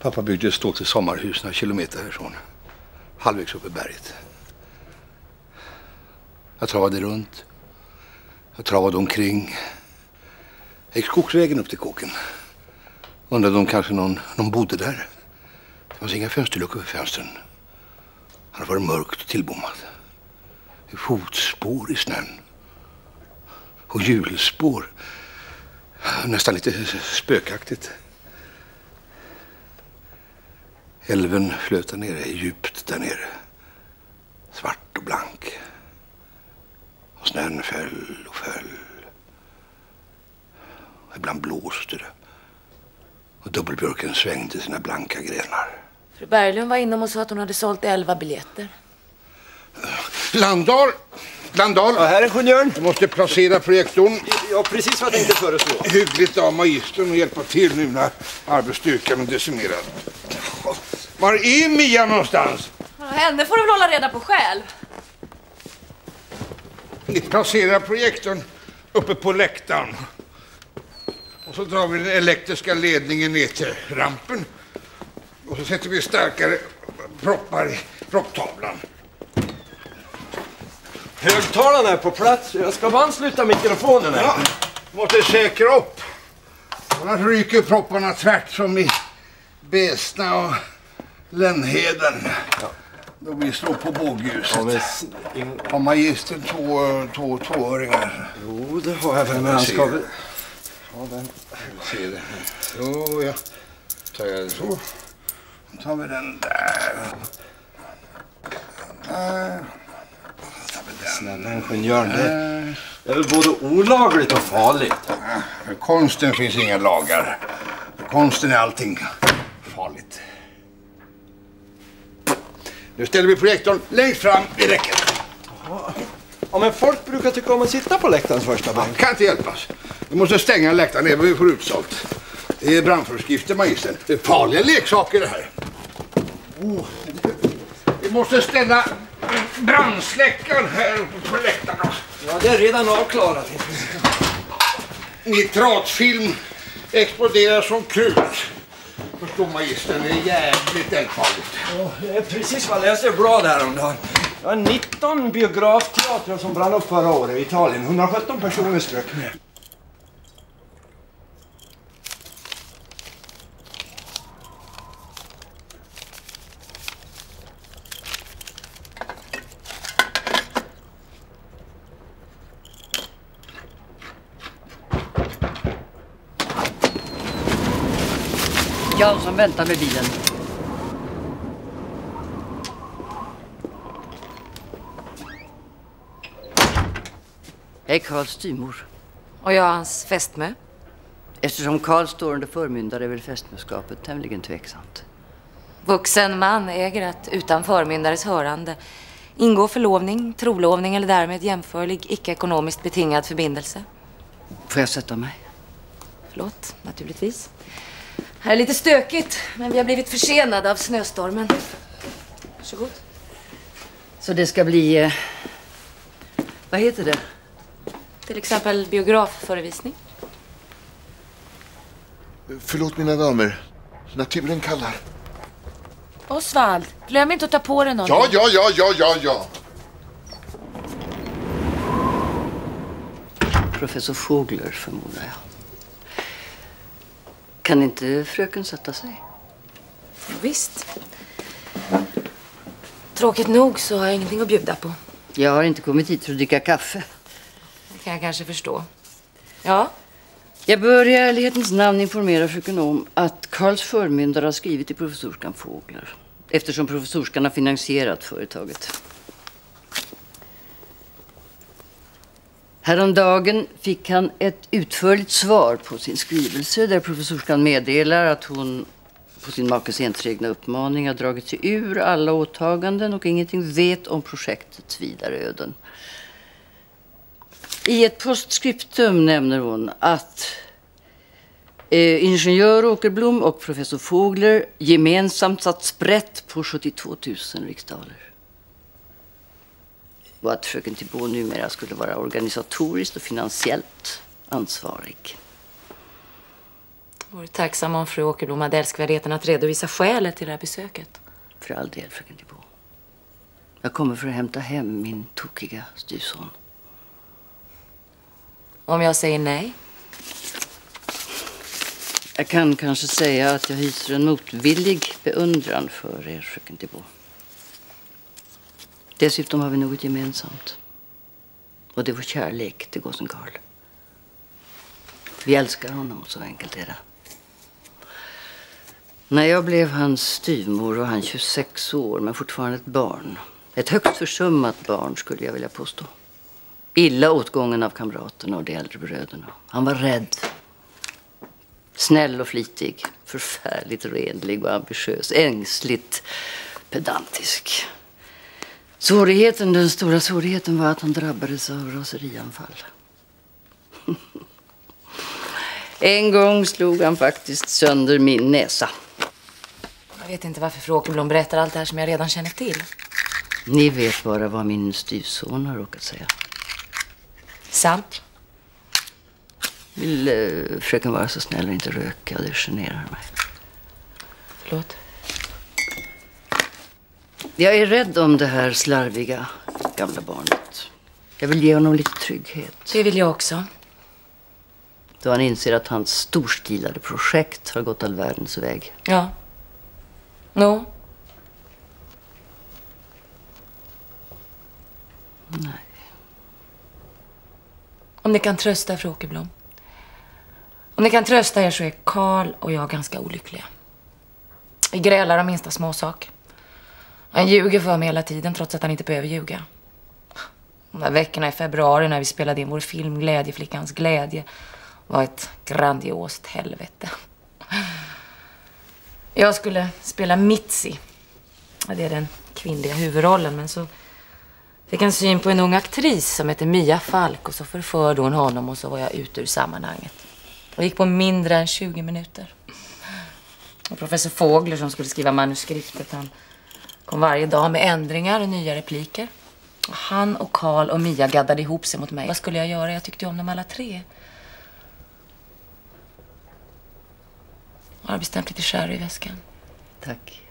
Pappa byggde ett stort sommarhus några kilometer härifrån. Halvvägs upp i berget. Jag travade runt. Jag travade omkring. Jag gick skogsvägen upp till kåken. Undrade om kanske någon, någon bodde där. Det fanns inga fönsterluckor för fönstren. Han hade varit mörkt och tillbommat. Fotspår i snön. Och hjulspår. Nästan lite spökaktigt. Älven flöt där nere, djupt där nere. Svart och blank. Och snön föll och föll. Och ibland blåste det. Och dubbelbjörken svängde sina blanka grenar. Fru Berglund var inom och sa att hon hade sålt 11 biljetter. Landahl! Landahl! Ja, här är ingenjören. Du måste placera projektorn Ja, precis vad jag tänkte föreslå. hyggligt av magistern och hjälpa till nu när arbetsstyrkan är decimerad. Var är Mia någonstans? Henne får du väl hålla reda på själv. Vi placerar projektorn uppe på läktaren. Och så drar vi den elektriska ledningen ner till rampen. Och så sätter vi starkare proppar i propptavlan. Högtalarna är på plats. Jag ska bara ansluta mikrofonen här. Ja, måste säkra upp. Annars ryker propparna tvärt som i Besna och Lennheden. Då vi slår på bågljuset. Ja, men in... Har magistern två, två tvåöringar? Jo, det har jag väl, men han ska väl... Ja, den... Se det. Jo, ja. Tar jag så. Då tar vi den där. Där. Då tar vi den. Snälla ingenjören, det det är väl både olagligt och farligt. För konsten finns inga lagar. För konsten är allting farligt. Nu ställer vi projektorn längst fram i räcket. Ja, men folk brukar tycka om att sitta på läktarens första bänk. Kan inte hjälpas. Vi måste stänga läktaren även om vi får utsålt. Det är brandföreskrifter, magistern. Det är farliga leksaker det här. Oh, vi måste ställa brandsläckaren här uppe på läktaren. också. Ja, det är redan avklarat. Nitratfilm exploderar som krut. Förstår magistern, det är jävligt eldfarligt. Ja, det är precis vad jag läste i bladet häromdagen. Det var 19 biografteatrar som brann upp förra året i Italien. 117 personer strök med. Jansson väntar med bilen. Hej Karls styvmor. Och jag hans fästmö. Eftersom Karl står under förmyndare är väl fästmöskapet tämligen tveksamt. vuxen man äger att utan förmyndares hörande ingå förlovning, trolovning eller därmed jämförlig icke-ekonomiskt betingad förbindelse. Får jag sätta mig? Förlåt, naturligtvis. Här är lite stökigt, men vi har blivit försenade av snöstormen. Varsågod. Så det ska bli... Eh, vad heter det? Till exempel biografförevisning. Förlåt mina damer. Naturen kallar. Osvald, glöm inte att ta på dig något. Ja, ja, ja, ja, ja, ja. Professor Fogler, förmodar jag. Kan inte fröken sätta sig? Visst. Tråkigt nog så har jag ingenting att bjuda på. Jag har inte kommit hit för att dricka kaffe. Det kan jag kanske förstå. Ja? Jag bör i ärlighetens namn informera fröken om att Karls förmyndare har skrivit till professorskan Fogler eftersom professorskan har finansierat företaget. Häromdagen fick han ett utförligt svar på sin skrivelse där professorskan meddelar att hon på sin makes enträgna uppmaning har dragit sig ur alla åtaganden och ingenting vet om projektets vidare öden. I ett postskriptum nämner hon att eh, ingenjör Åkerblom och professor Fogler gemensamt satt sprätt på 72 000 riksdaler. Och att fröken Thibault numera skulle vara organisatoriskt och finansiellt ansvarig. Jag vore tacksam om fru Åkerblom hade älskvärdheten att redovisa skälet till det här besöket. För all del, fröken Thibault. Jag kommer för att hämta hem min tokiga styvson. Om jag säger nej? Jag kan kanske säga att jag hyser en motvillig beundran för er, fröken Thibault. Dessutom har vi något gemensamt. Och det är vår kärlek till gossen Karl. Vi älskar honom, så enkelt är det. När jag blev hans styvmor var han 26 år, men fortfarande ett barn. Ett högst försummat barn, skulle jag vilja påstå. Illa åtgången av kamraterna och de äldre bröderna. Han var rädd. Snäll och flitig. Förfärligt renlig och ambitiös. Ängsligt pedantisk. Svårigheten, den stora svårigheten var att han drabbades av raserianfall. En gång slog han faktiskt sönder min näsa. Jag vet inte varför fru Åkerblom berättar allt det här som jag redan känner till. Ni vet bara vad min styvson har råkat säga. Sant. Vill eh, fröken vara så snäll och inte röka? Det generar mig. Förlåt. Jag är rädd om det här slarviga gamla barnet. Jag vill ge honom lite trygghet. Det vill jag också. Då han inser att hans storstilade projekt har gått all världens väg. Ja. No. Nej. Om ni kan trösta fru Åkerblom. Om ni kan trösta er så är Karl och jag ganska olyckliga. Vi grälar om minsta småsak. Han ljuger för mig hela tiden trots att han inte behöver ljuga. De där veckorna i februari när vi spelade in vår film Glädjeflickans glädje var ett grandiost helvete. Jag skulle spela Mitzi. Det är den kvinnliga huvudrollen. Men så fick han syn på en ung aktris som heter Mia Falk och så förförde hon honom och så var jag ute ur sammanhanget. Det gick på mindre än 20 minuter. Och professor Fågler som skulle skriva manuskriptet han kom varje dag med ändringar och nya repliker. Han och Karl och Mia gaddade ihop sig mot mig. Vad skulle jag göra? Jag tyckte om dem alla tre. Jag har bestämt lite sherry i väskan. Tack.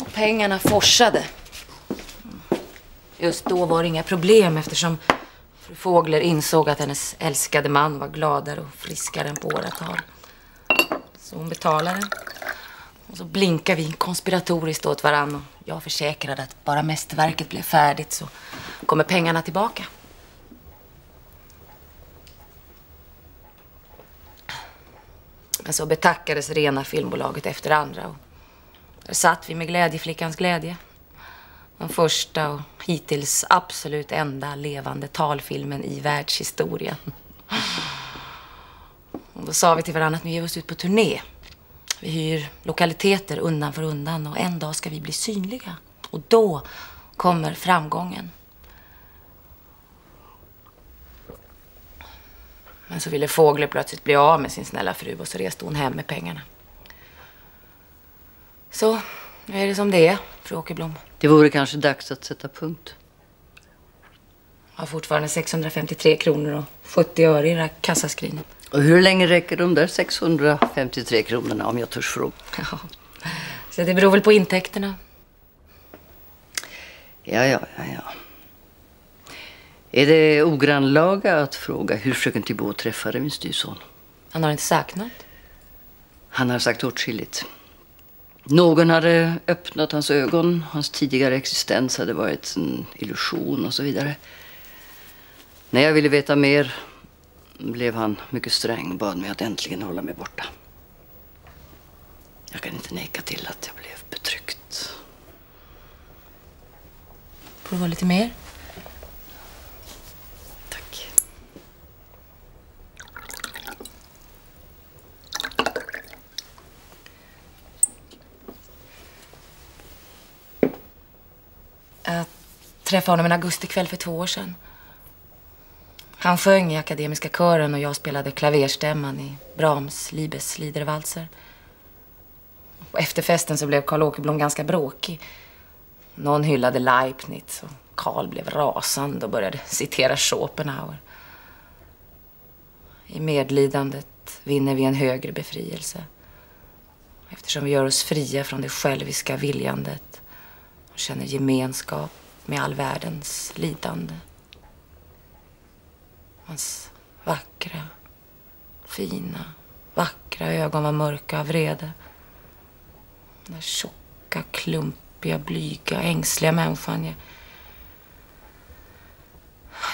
Och pengarna forsade. Just då var det inga problem eftersom fru Fågler insåg att hennes älskade man var gladare och friskare än på åratal. Så hon betalade. Och så blinkade vi konspiratoriskt åt varann och jag försäkrade att bara mästerverket blev färdigt så kommer pengarna tillbaka. Men så betackades rena filmbolaget efter andra. Och där satt vi med Glädjeflickans glädje. Den första och hittills absolut enda levande talfilmen i världshistorien. Och Då sa vi till varandra att nu ger vi oss ut på turné. Vi hyr lokaliteter undan för undan och en dag ska vi bli synliga. Och då kommer framgången. Men så ville Fågler plötsligt bli av med sin snälla fru och så reste hon hem med pengarna. Så, nu är det som det är, fru Åkerblom. Det vore kanske dags att sätta punkt. Jag har fortfarande 653 kronor och 70 öre i det här kassaskrinet. Och hur länge räcker de där 653 kronorna om jag törs fråga? Ja, så det beror väl på intäkterna. Ja, ja, ja, ja. Är det ogrannlaga att fråga hur fröken Thibault träffade min styvson? Han har inte sagt något. Han har sagt åtskilligt. Någon hade öppnat hans ögon. Hans tidigare existens hade varit en illusion och så vidare. När jag ville veta mer blev han mycket sträng och bad mig att äntligen hålla mig borta. Jag kan inte neka till att jag blev betryckt. Får du vara lite mer? Tack. Jag träffade honom en augustikväll för två år sedan. Han sjöng i Akademiska kören och jag spelade klaverstämman i Brahms Liebes Liedervalser. På efterfesten så blev Karl Åkerblom ganska bråkig. Någon hyllade Leibniz och Karl blev rasande och började citera Schopenhauer. I medlidandet vinner vi en högre befrielse. Eftersom vi gör oss fria från det själviska viljandet och känner gemenskap med all världens lidande. Hans vackra, fina, vackra ögon var mörka av vrede. Den där tjocka, klumpiga, blyga, ängsliga människan. Jag,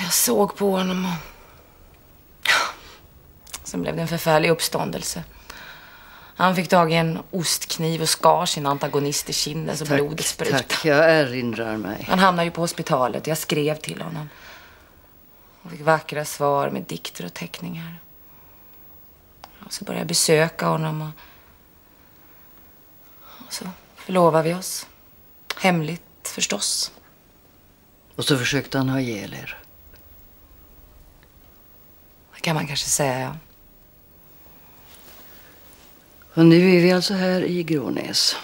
jag såg på honom och... Sen blev det en förfärlig uppståndelse. Han fick tag i en ostkniv och skar sin antagonist i kinden så blodet sprutade. Tack, jag erinrar mig. Han hamnade ju på hospitalet. Jag skrev till honom. Och fick vackra svar med dikter och teckningar. Och så började jag besöka honom och, och så förlovade vi oss. Hemligt förstås. Och så försökte han ha ihjäl er. Det kan man kanske säga, ja. Och nu är vi alltså här i Grånäs.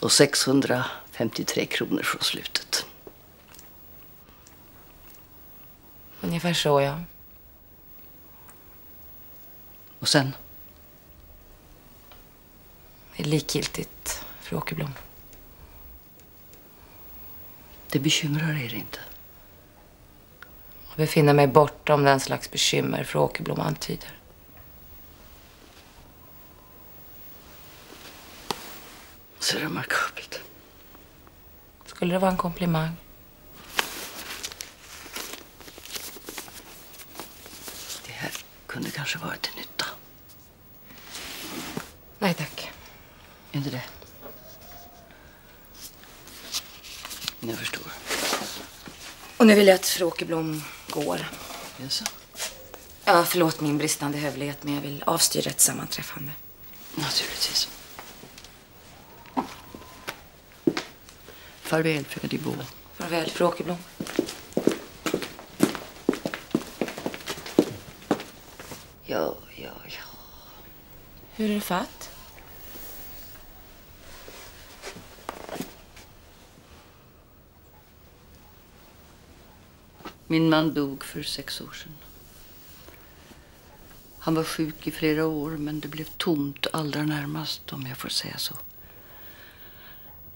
Och 653 kronor från slutet. Ungefär så, ja. Och sen? Det är likgiltigt, fru Åkerblom. Det bekymrar er inte? Jag befinner mig bortom den slags bekymmer fru Åkerblom antyder. Så remarkabelt. Skulle det vara en komplimang? Det här kunde kanske vara till nytta. Nej, tack. Inte det? Jag förstår. Och nu vill jag att fru Åkerblom går. Jaså? Ja, förlåt min bristande hövlighet, men jag vill avstyra ett sammanträffande. Naturligtvis. Farväl, fröken Dybo. Farväl, fru Ja, ja, ja. Hur är det fatt? Min man dog för sex år sedan. Han var sjuk i flera år, men det blev tomt allra närmast, om jag får säga så.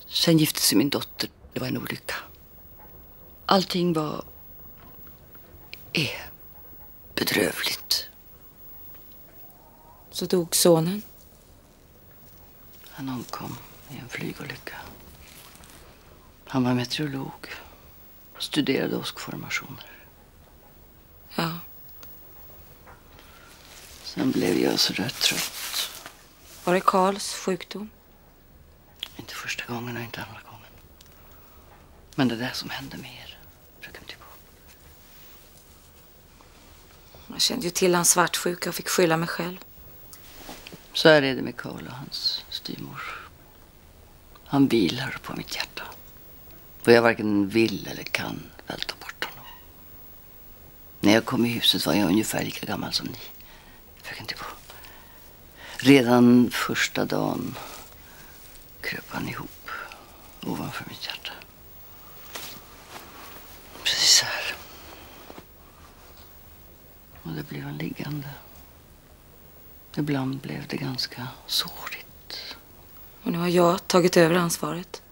Sen gifte sig min dotter. Det var en olycka. Allting var... är bedrövligt. Så dog sonen? Han omkom i en flygolycka. Han var meteorolog. Studerade åskformationer. Ja. Sen blev jag så där trött. Var det Karls sjukdom? Inte första gången och inte andra gången. Men det där som hände med er, fröken Thibault. Jag kände ju till hans svartsjuka och fick skylla mig själv. Så här är det med Karl och hans styvmor. Han vilar på mitt hjärta. Och jag varken vill eller kan välta bort honom. När jag kom i huset var jag ungefär lika gammal som ni. Jag inte på. Redan första dagen kröp han ihop ovanför mitt hjärta. Precis här. Och där blev han liggande. Ibland blev det ganska sårigt. Och nu har jag tagit över ansvaret.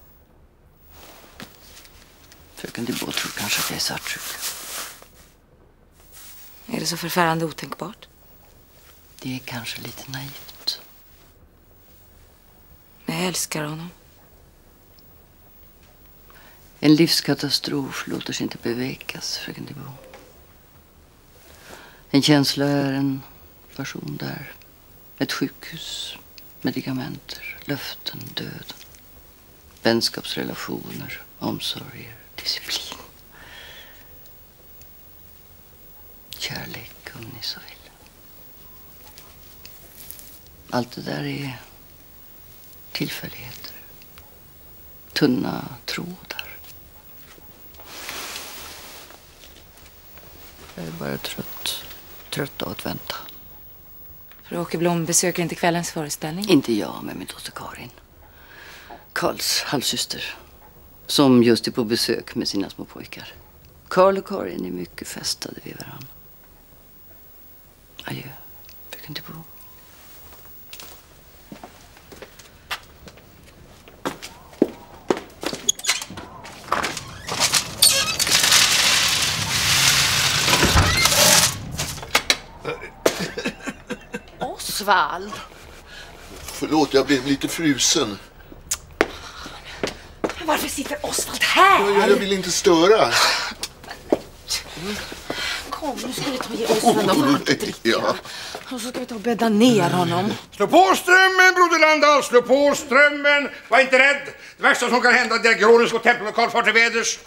Fröken Dubois tror kanske att jag är svartsjuk. Är det så förfärande otänkbart? Det är kanske lite naivt. Men jag älskar honom. En livskatastrof låter sig inte bevekas, fröken Dubois. En känsla är en person där. Ett sjukhus, medikamenter, löften, döden. Vänskapsrelationer, omsorger, disciplin. Kärlek, om ni så vill. Allt det där är tillfälligheter. Tunna trådar. Jag är bara trött. Trött av att vänta. Fru Åkerblom besöker inte kvällens föreställning. Inte jag, men min dotter Karin. Karls halvsyster. Som just är på besök med sina små pojkar. Karl och Karin är mycket fästade vid varandra. Adjö, fröken Dubois. Osvald! Förlåt, jag blev lite frusen. Varför sitter Osvald här? Jag, jag, jag vill inte störa. Kom, nu ska vi ta och ge Osvald något att dricka. Ja. Och så ska vi ta och bädda ner honom. Slå på strömmen, broder Landahl! Slå på strömmen! Var inte rädd! Det värsta som kan hända är att Grånes och tempellokal far till väders.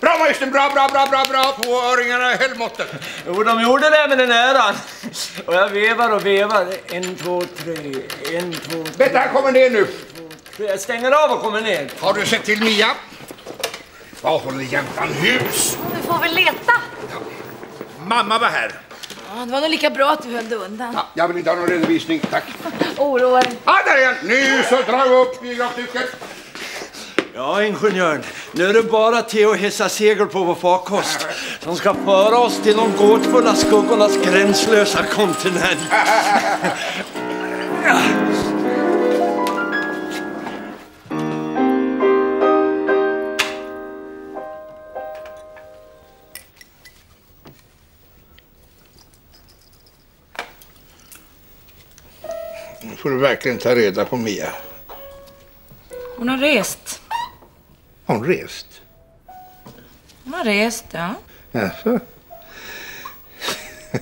Bra magistern, bra, bra, bra, bra, bra! Tvåöringarna höll måttet. Jo, de gjorde det med den äran. Och jag vevar och vevar. En, två, tre. En, två, tre. Betta, han kommer ner nu. Jag stänger av och kommer ner. Har du sett till Mia? Vad håller jäntan hus? Vi får väl leta. Mamma var här. Ja, det var nog lika bra att du höll dig undan. Ja, jag vill inte ha någon redovisning, tack. Oroa dig. Ah, där är han! Nu så drar vi upp biografstycket. Ja, ingenjören. Nu är det bara till att hissa segel på vår farkost som ska föra oss till de gåtfulla skuggornas gränslösa kontinent. Nu får du verkligen ta reda på Mia. Hon har rest. Har hon rest? Hon har rest, ja. Jaså?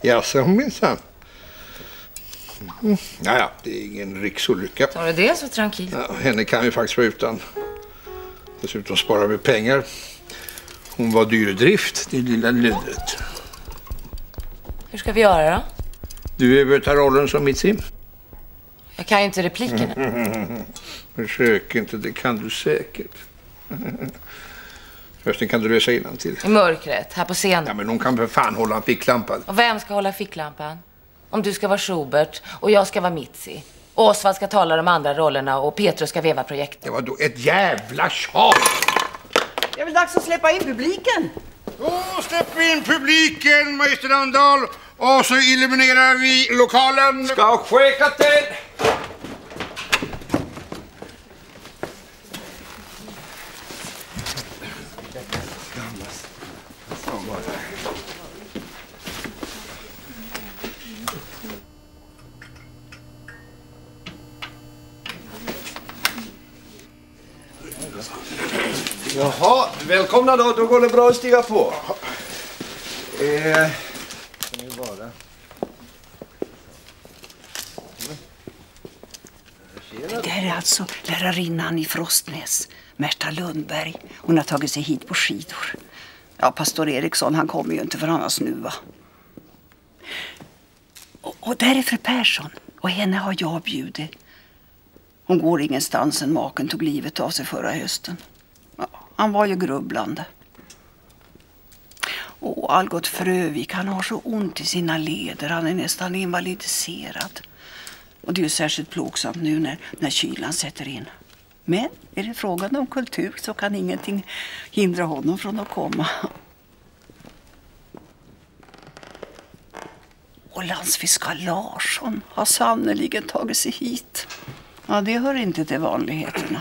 Jaså minsann. Mm. Ja, ja, det är ingen riksolycka. Tar du det så tranquillt. Ja, henne kan vi faktiskt vara utan. Dessutom sparar vi pengar. Hon var dyr i drift, det lilla luddret. Hur ska vi göra då? Du övertar rollen som mitt sim. Jag kan ju inte replikerna. Försök inte, det kan du säkert. Förresten kan du läsa till. I mörkret, här på scenen. Ja, men hon kan för fan hålla en ficklampa. Och vem ska hålla ficklampan? Om du ska vara Schubert och jag ska vara Mitzi. Och Osvald ska tala de andra rollerna och Petrus ska veva projektet. Det var då ett jävla tjat! Det är väl dags att släppa in publiken. Då släpper vi in publiken, magister Landahl. Och så illuminerar vi lokalen. Ska ske, kapten! Jaha, välkomna då. Då går det bra att stiga på. Eh, ska ni vara. Det där är alltså lärarinnan i Frostnäs, Märta Lundberg. Hon har tagit sig hit på skidor. Ja, pastor Eriksson han kommer ju inte för han har snuva. Och, och där är fru Persson. Och henne har jag bjudit. Hon går ingenstans sen maken tog livet av sig förra hösten. Ja, han var ju grubblande. Och Algot Frövik, han har så ont i sina leder. Han är nästan invalidiserad. Och det är ju särskilt plågsamt nu när, när kylan sätter in. Men är det frågan om kultur så kan ingenting hindra honom från att komma. Och landsfiskal Larsson har sannerligen tagit sig hit. Ja, det hör inte till vanligheterna.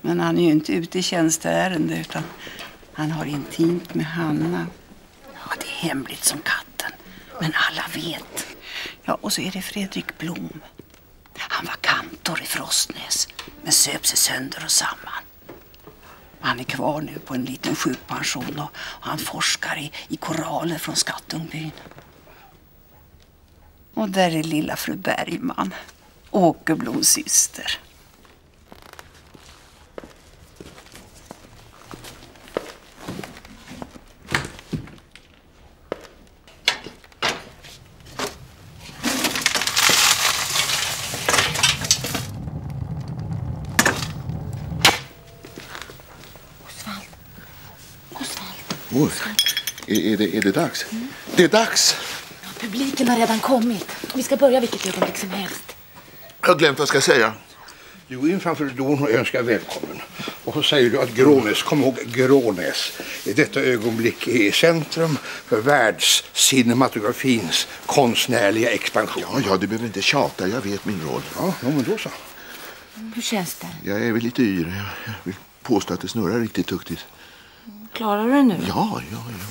Men han är ju inte ute i tjänsteärende utan han har intimt med Hanna. Ja, det är hemligt som katten. Men alla vet. Ja, och så är det Fredrik Blom. Han var kantor i Frostnäs men söp sig sönder och samman. Han är kvar nu på en liten sjukpension och han forskar i, i koraler från Skattungbyn. Och där är lilla fru Bergman, Åkerbloms syster. Oj, är, är, det, är det dags? Det är dags! Publiken har redan kommit. Vi ska börja vilket ögonblick som helst. Jag har glömt vad jag ska säga. Du går in framför dörren och önskar välkommen. Och så säger du att Grånäs, kom ihåg Grånäs, i detta ögonblick är i centrum för världscinematografins konstnärliga expansion. Ja, ja, du behöver inte tjata. Jag vet min roll. Ja, ja men då så. Hur känns det? Jag är väl lite yr. Jag, jag vill påstå att det snurrar riktigt duktigt. Klarar du det nu? Ja, ja, ja.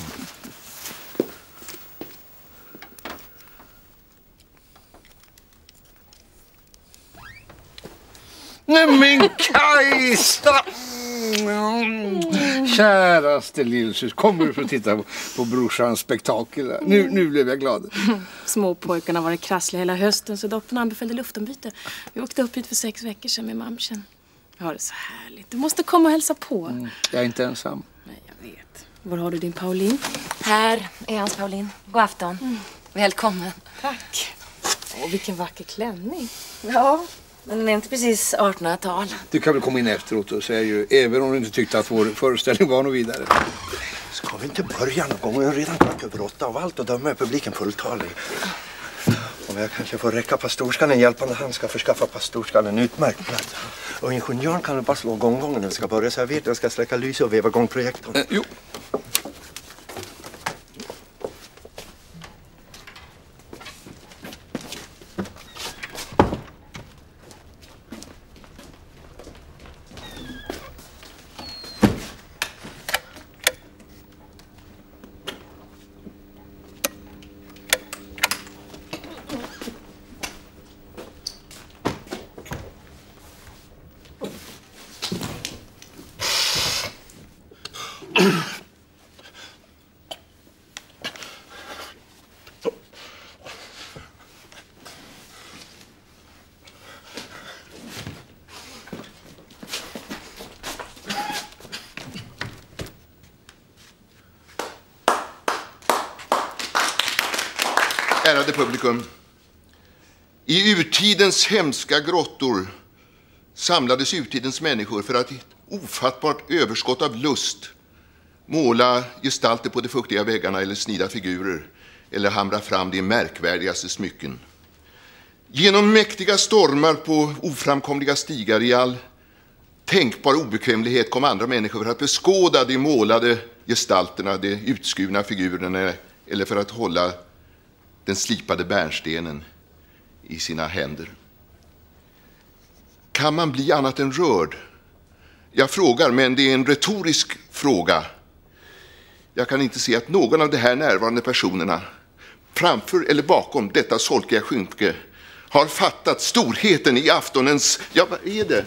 Nej men Kajsa! Mm. Käraste lillsus, kommer du för att titta på, på brorsans spektakel? här? Nu, nu blev jag glad. Småpojkarna har varit krassliga hela hösten så doktorn anbefallde luftombyte. Vi åkte upp hit för sex veckor sedan med mamsen. Vi har det så härligt. Du måste komma och hälsa på. Mm, jag är inte ensam. Var har du din Pauline? Här är hans Pauline. God afton. Välkommen. Tack. Åh, vilken vacker klänning. Ja, men den är inte precis 1800-tal. Du kan väl komma in efteråt och säga ju, även om du inte tyckte att vår föreställning var något vidare. Ska vi inte börja någon gång? Jag är redan kvart över åtta. Av allt att döma är publiken fulltalig men jag kanske får räcka pastorskallen hjälpande hand ska förskaffa pastorskallen utmärkt plats. Och ingenjören kan väl bara slå gånggången när vi ska börja så jag vet jag ska släcka lyset och veva igång projektorn. Eh, jo. Ärade publikum. I urtidens hemska grottor samlades urtidens människor för att i ett ofattbart överskott av lust måla gestalter på de fuktiga väggarna eller snida figurer eller hamra fram de märkvärdigaste smycken. Genom mäktiga stormar på oframkomliga stigar i all tänkbar obekvämlighet kom andra människor för att beskåda de målade gestalterna, de utskurna figurerna eller för att hålla den slipade bärnstenen i sina händer. Kan man bli annat än rörd? Jag frågar, men det är en retorisk fråga. Jag kan inte se att någon av de här närvarande personerna framför eller bakom detta solkiga skynke har fattat storheten i aftonens... Ja, vad är det?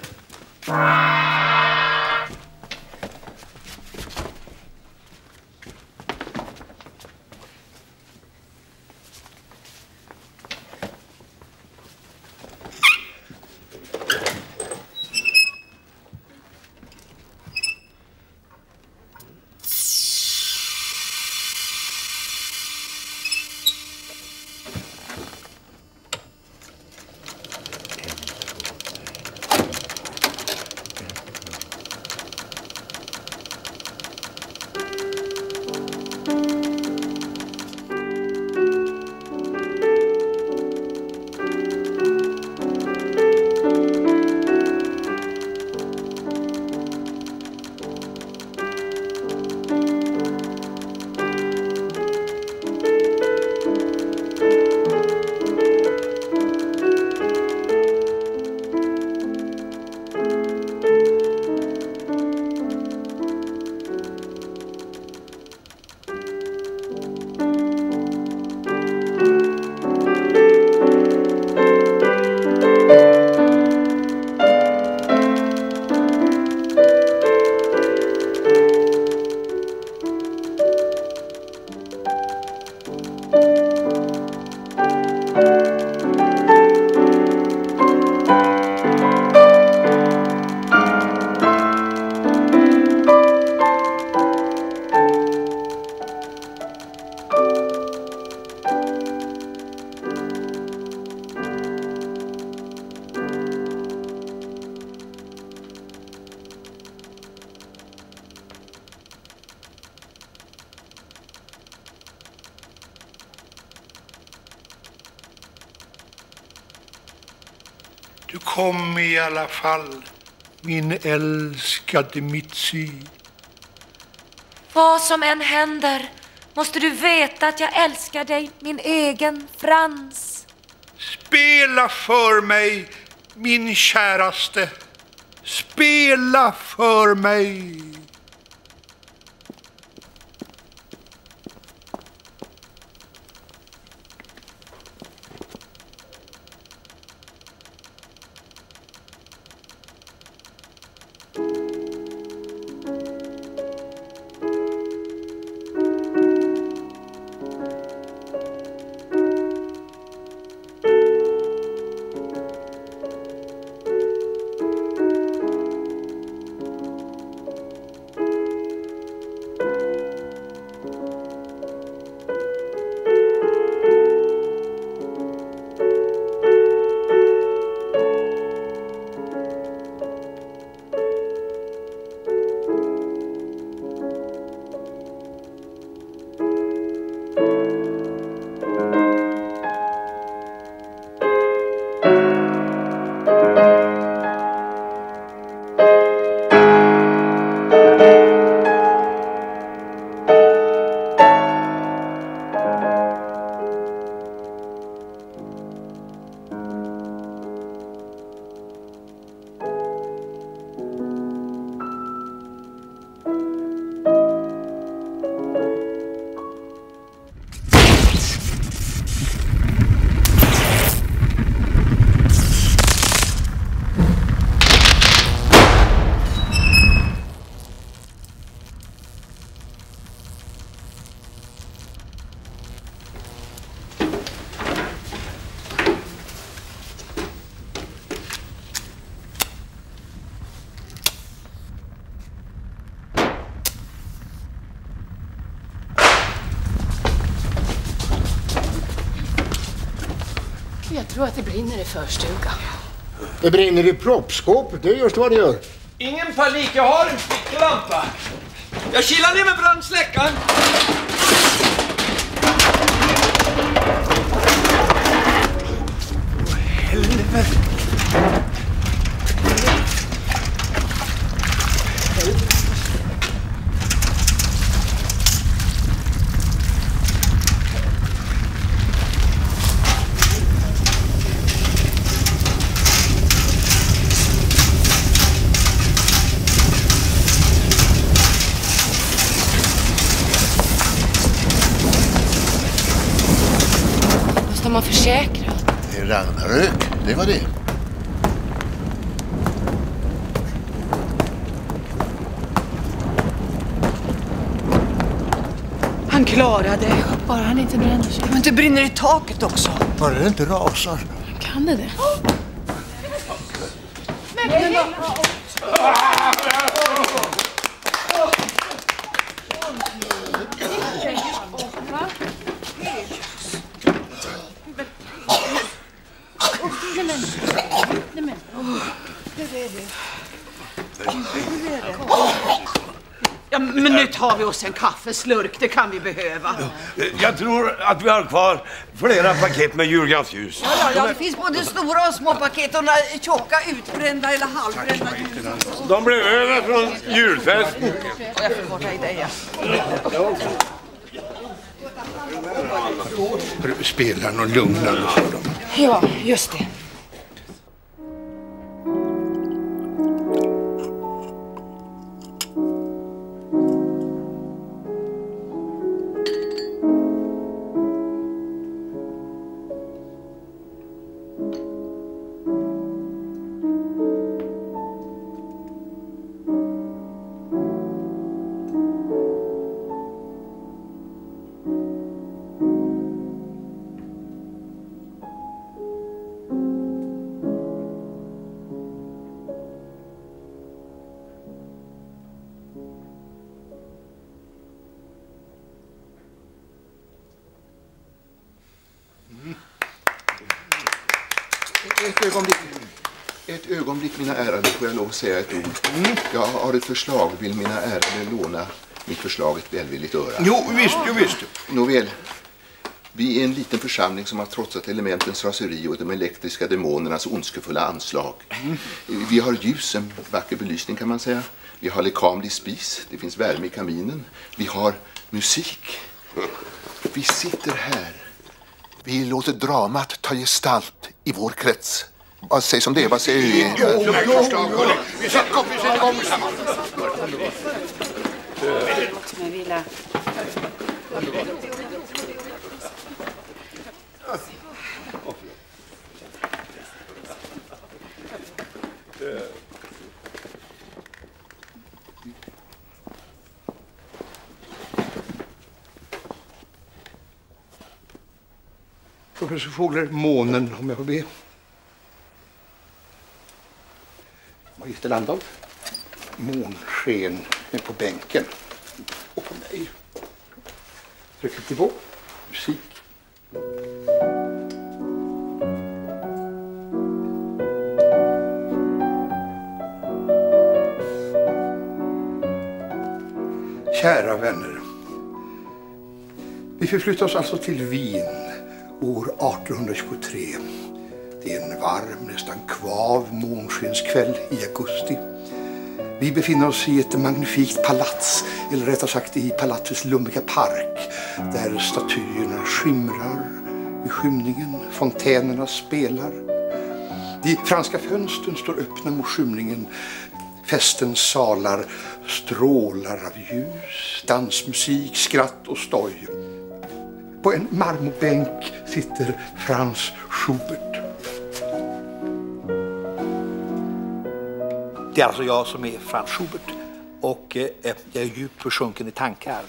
I alla fall, min älskade Mitzi. Vad som än händer måste du veta att jag älskar dig, min egen Frans. Spela för mig, min käraste. Spela för mig. Jag tror att det brinner i förstugan. Det brinner i proppskåpet, det är just vad det gör. Ingen panik, jag har en ficklampa. Jag kilar ner med brandsläckaren. Måste de ha försäkrat? Det är Ragnarök, det var det. Han klarar det. Bara han inte bränner sig. Men det brinner i taket också. Bara det inte rasar. Kan det det? Ja, men nu tar vi oss en kaffeslurk, det kan vi behöva. Jag tror att vi har kvar flera paket med julgransljus. Ja, ja, ja, det finns både stora och små paket och några tjocka utbrända eller halvbrända De blev över från julfesten. Jag får borta i dig, Spela någon lugnande för dem. Ja, just det. Att säga ett ord. Jag har ett förslag. Vill mina ärade låna mitt förslag ett välvilligt öra? Jo, visst, jo, visst. Nåväl. Vi är en liten församling som har trotsat elementens raseri och de elektriska demonernas ondskefulla anslag. Vi har ljus, en vacker belysning kan man säga. Vi har lekamlig spis, det finns värme i kaminen. Vi har musik. Vi sitter här. Vi låter dramat ta gestalt i vår krets. Vad sägs om det? Vad säger? Vi sätter igång, tillsammans. Villa, Professor Fågler, månen om jag får be. Magister Landahl. Månsken är på bänken. Och på mig. Fröken Thibault. Musik. Kära vänner. Vi förflyttar oss alltså till Wien år 1823. Det är en varm, nästan kvav månskenskväll i augusti. Vi befinner oss i ett magnifikt palats, eller rättare sagt i palatsets lummiga park, där statyerna skimrar i skymningen, fontänerna spelar. De franska fönstren står öppna mot skymningen. Festens salar strålar av ljus, dansmusik, skratt och stoj. På en marmorbänk sitter Franz Schubert. Det är alltså jag som är Franz Schubert och eh, jag är djupt försjunken i tankar.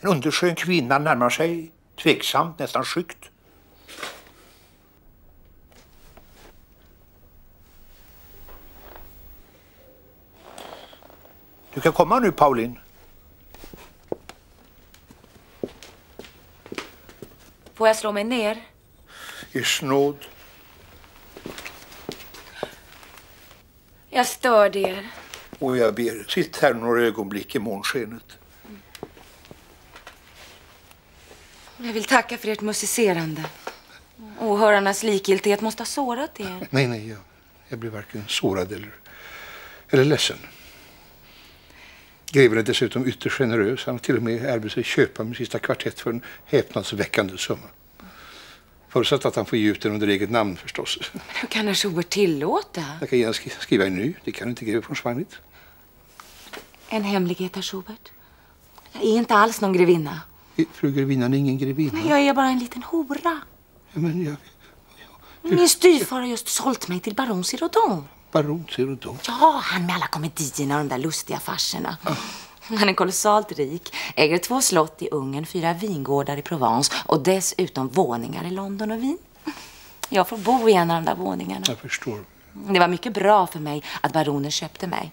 En underskön kvinna närmar sig, tveksamt, nästan skyggt. Du kan komma nu, Pauline. Får jag slå mig ner? Ers nåd. Jag störde er. Och jag ber, sitt här några ögonblick i månskenet. Jag vill tacka för ert musicerande. Åhörarnas likgiltighet måste ha sårat er. Nej, nej, jag, jag blir varken sårad eller, eller ledsen. Greven är dessutom ytterst generös. Han har till och med erbjudit sig köpa min sista kvartett för en häpnadsväckande summa. Förutsatt att han får ge ut den under eget namn förstås. Hur kan herr Schubert tillåta? Jag kan gärna skri- skriva en ny. Det kan inte greve von Schweinitz. En hemlighet, herr Schubert. Jag är inte alls någon grevinna. Fru grevinnan är ingen grevinna. Nej, jag är bara en liten hora. Ja, men jag, Min styvfar har just sålt mig till baron Siraudon. baron Siraudon. Ja, han med alla komedierna och de där lustiga farserna. Han är kolossalt rik, äger två slott i Ungern, fyra vingårdar i Provence och dessutom våningar i London och Wien. Jag får bo i en av de där våningarna. Jag förstår. Det var mycket bra för mig att baronen köpte mig.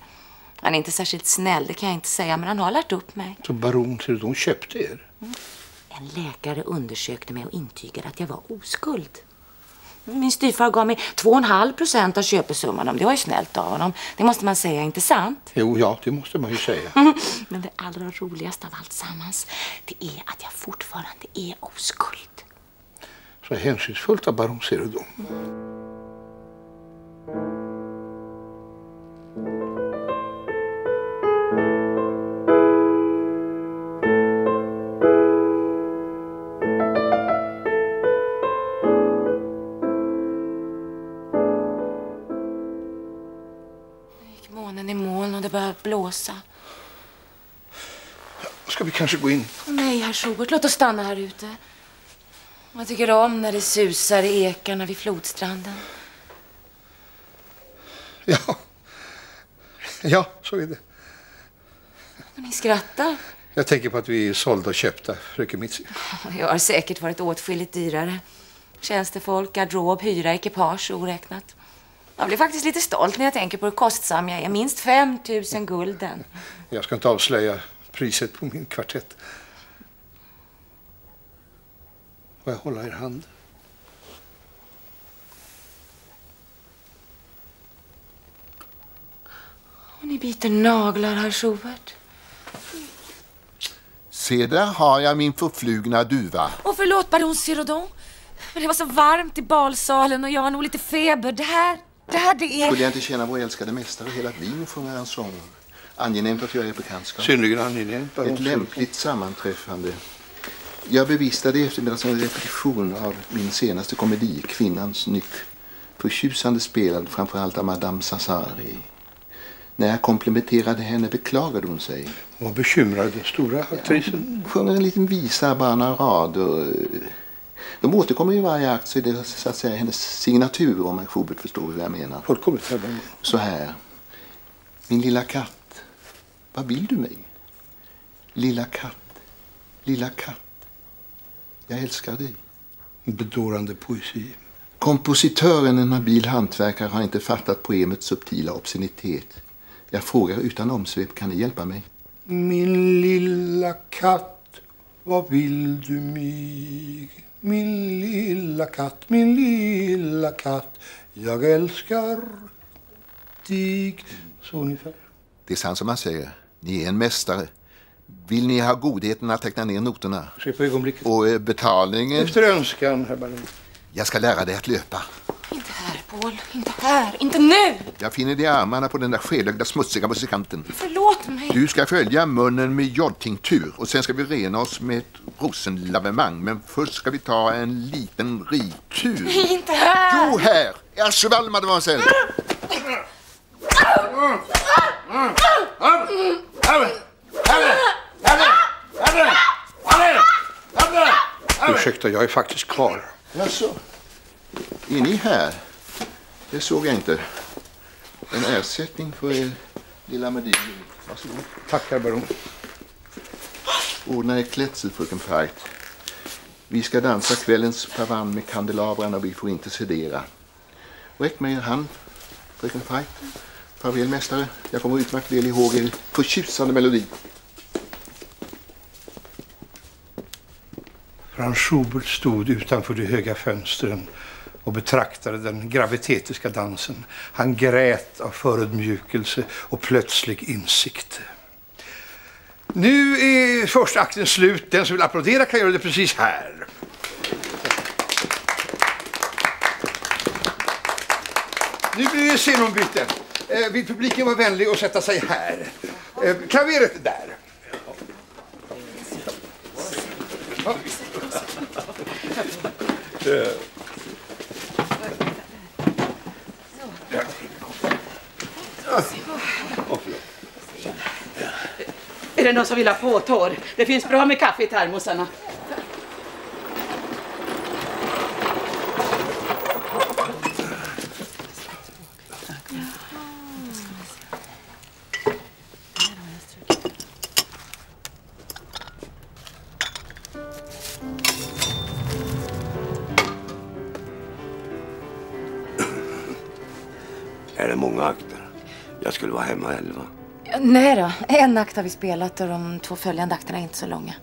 Han är inte särskilt snäll, det kan jag inte säga, men han har lärt upp mig. Så baron Siraudon köpte er? En läkare undersökte mig och intygade att jag var oskuld. Min styvfar gav mig 2,5 procent av köpesumman. Det var ju snällt av honom. Det måste man säga, inte sant? Jo, ja, det måste man ju säga. Men det allra roligaste av allt sammans, det är att jag fortfarande är oskuld. Så hänsynsfullt av baron Siraudon. gick det började blåsa. Ska vi kanske gå in? Nej, herr Schubert, låt oss stanna här ute. Jag tycker om när det susar i ekarna vid flodstranden. Ja. Ja, så är det. Men ni skrattar. Jag tänker på att vi är sålda och köpta, fröken Mitzi. Jag har säkert varit åtskilligt dyrare. Tjänstefolk, garderob, hyra, ekipage oräknat. Jag blir faktiskt lite stolt när jag tänker på hur kostsam jag är. Minst 5 000 gulden. Jag ska inte avslöja priset på min kvartett. Får jag hålla er hand? Och ni biter naglar, herr Schubert. Se, där har jag min förflugna duva. Och förlåt, baron Cyrodon. Men det var så varmt i balsalen och jag har nog lite feber. Det här, det här det är... Skulle jag inte känna vår älskade mästare hela Wien sjunga en sång? Angenämt att göra er bekantskap. Synnerligen angenämt. Ett lämpligt sammanträffande. Jag bevistade i eftermiddags en repetition av min senaste komedi, Kvinnans nyck. Förtjusande spelad framförallt av Madame Sassari. När jag komplimenterade henne beklagade hon sig. Hon var bekymrad, den stora aktrisen. Sjunger en liten visa, bara några rader. De återkommer i varje akt så är det så att säga hennes signatur om Schubert förstår hur jag menar. Fullkomligt. Så här. Min lilla katt, vad vill du mig? Lilla katt, lilla katt. Jag älskar dig. Bedårande poesi. Kompositören, en habil hantverkare, har inte fattat poemets subtila obscenitet. Jag frågar utan omsvep, kan ni hjälpa mig? Min lilla katt, vad vill du mig? Min lilla katt, min lilla katt, jag älskar dig. Så ungefär. Det är sant som han säger. Ni är en mästare. Vill ni ha godheten att teckna ner noterna? Se på ögonblicket. Och eh, betalningen? Efter önskan, herr baron. Jag ska lära dig att löpa. Inte här, Paul. Inte här. Inte nu. Jag finner dig i armarna på den där skelögda smutsiga musikanten. Förlåt mig. Du ska följa munnen med jodtinktur och sen ska vi rena oss med ett rosenlavemang. Men först ska vi ta en liten ridtur. Nej, inte här. Jo, här! Cheval, mademoiselle! Ursäkta, jag är faktiskt kvar. Jaså? Är ni här? Det såg jag inte. En ersättning för er lilla melodi. Varsågod. Tack, herr baron. Ordna er klädsel, fröken Feit. Vi ska dansa kvällens pavan med kandelabrarna och vi får inte sedera. Räck mig er hand, fröken Feit. Farväl, mästare. Jag kommer utmärkt väl ihåg er förtjusande melodi. Franz Schubert stod utanför de höga fönstren och betraktade den gravitetiska dansen. Han grät av förödmjukelse och plötslig insikt. Nu är första akten slut. Den som vill applådera kan göra det precis här. Nu blir det scenombyte. Eh, vill publiken vara vänlig och sätta sig här? Eh, klaveret där. Är det någon som vill ha påtår? Det finns bra med kaffe i termosarna. Är det många akter? Jag skulle vara hemma elva. Nej då, en akt har vi spelat och de två följande akterna är inte så långa.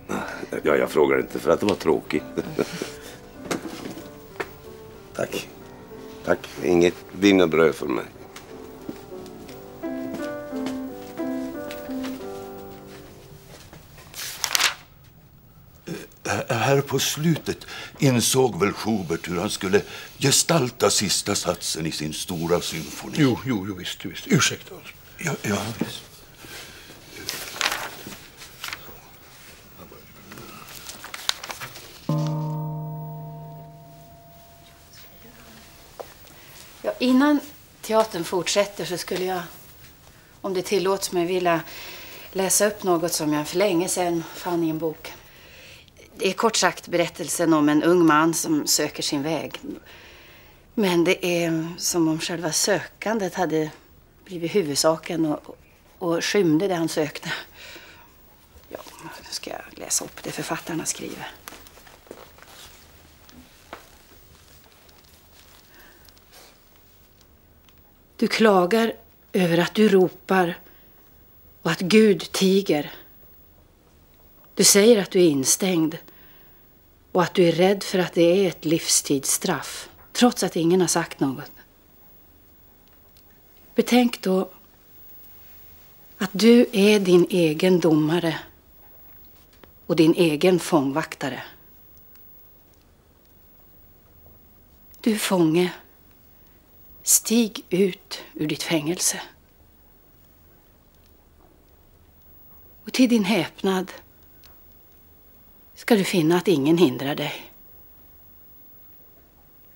Ja, jag frågar inte för att det var tråkigt. Tack. Tack. Inget wienerbröd för mig. Här på slutet insåg väl Schubert hur han skulle gestalta sista satsen i sin stora symfoni. Jo, jo, jo visst, visst. Ursäkta oss. Ja, ja. Ja, innan teatern fortsätter så skulle jag, om det tillåts mig, vilja läsa upp något som jag för länge sedan fann i en bok. Det är kort sagt berättelsen om en ung man som söker sin väg. Men det är som om själva sökandet hade blivit huvudsaken och, och skymde det han sökte. Ja, nu ska jag läsa upp det författarna skriver. Du klagar över att du ropar och att Gud tiger. Du säger att du är instängd Och att du är rädd för att det är ett livstidsstraff, trots att ingen har sagt något. Betänk då att du är din egen domare och din egen fångvaktare. Du fånge, stig ut ur ditt fängelse. Och till din häpnad ska du finna att ingen hindrar dig.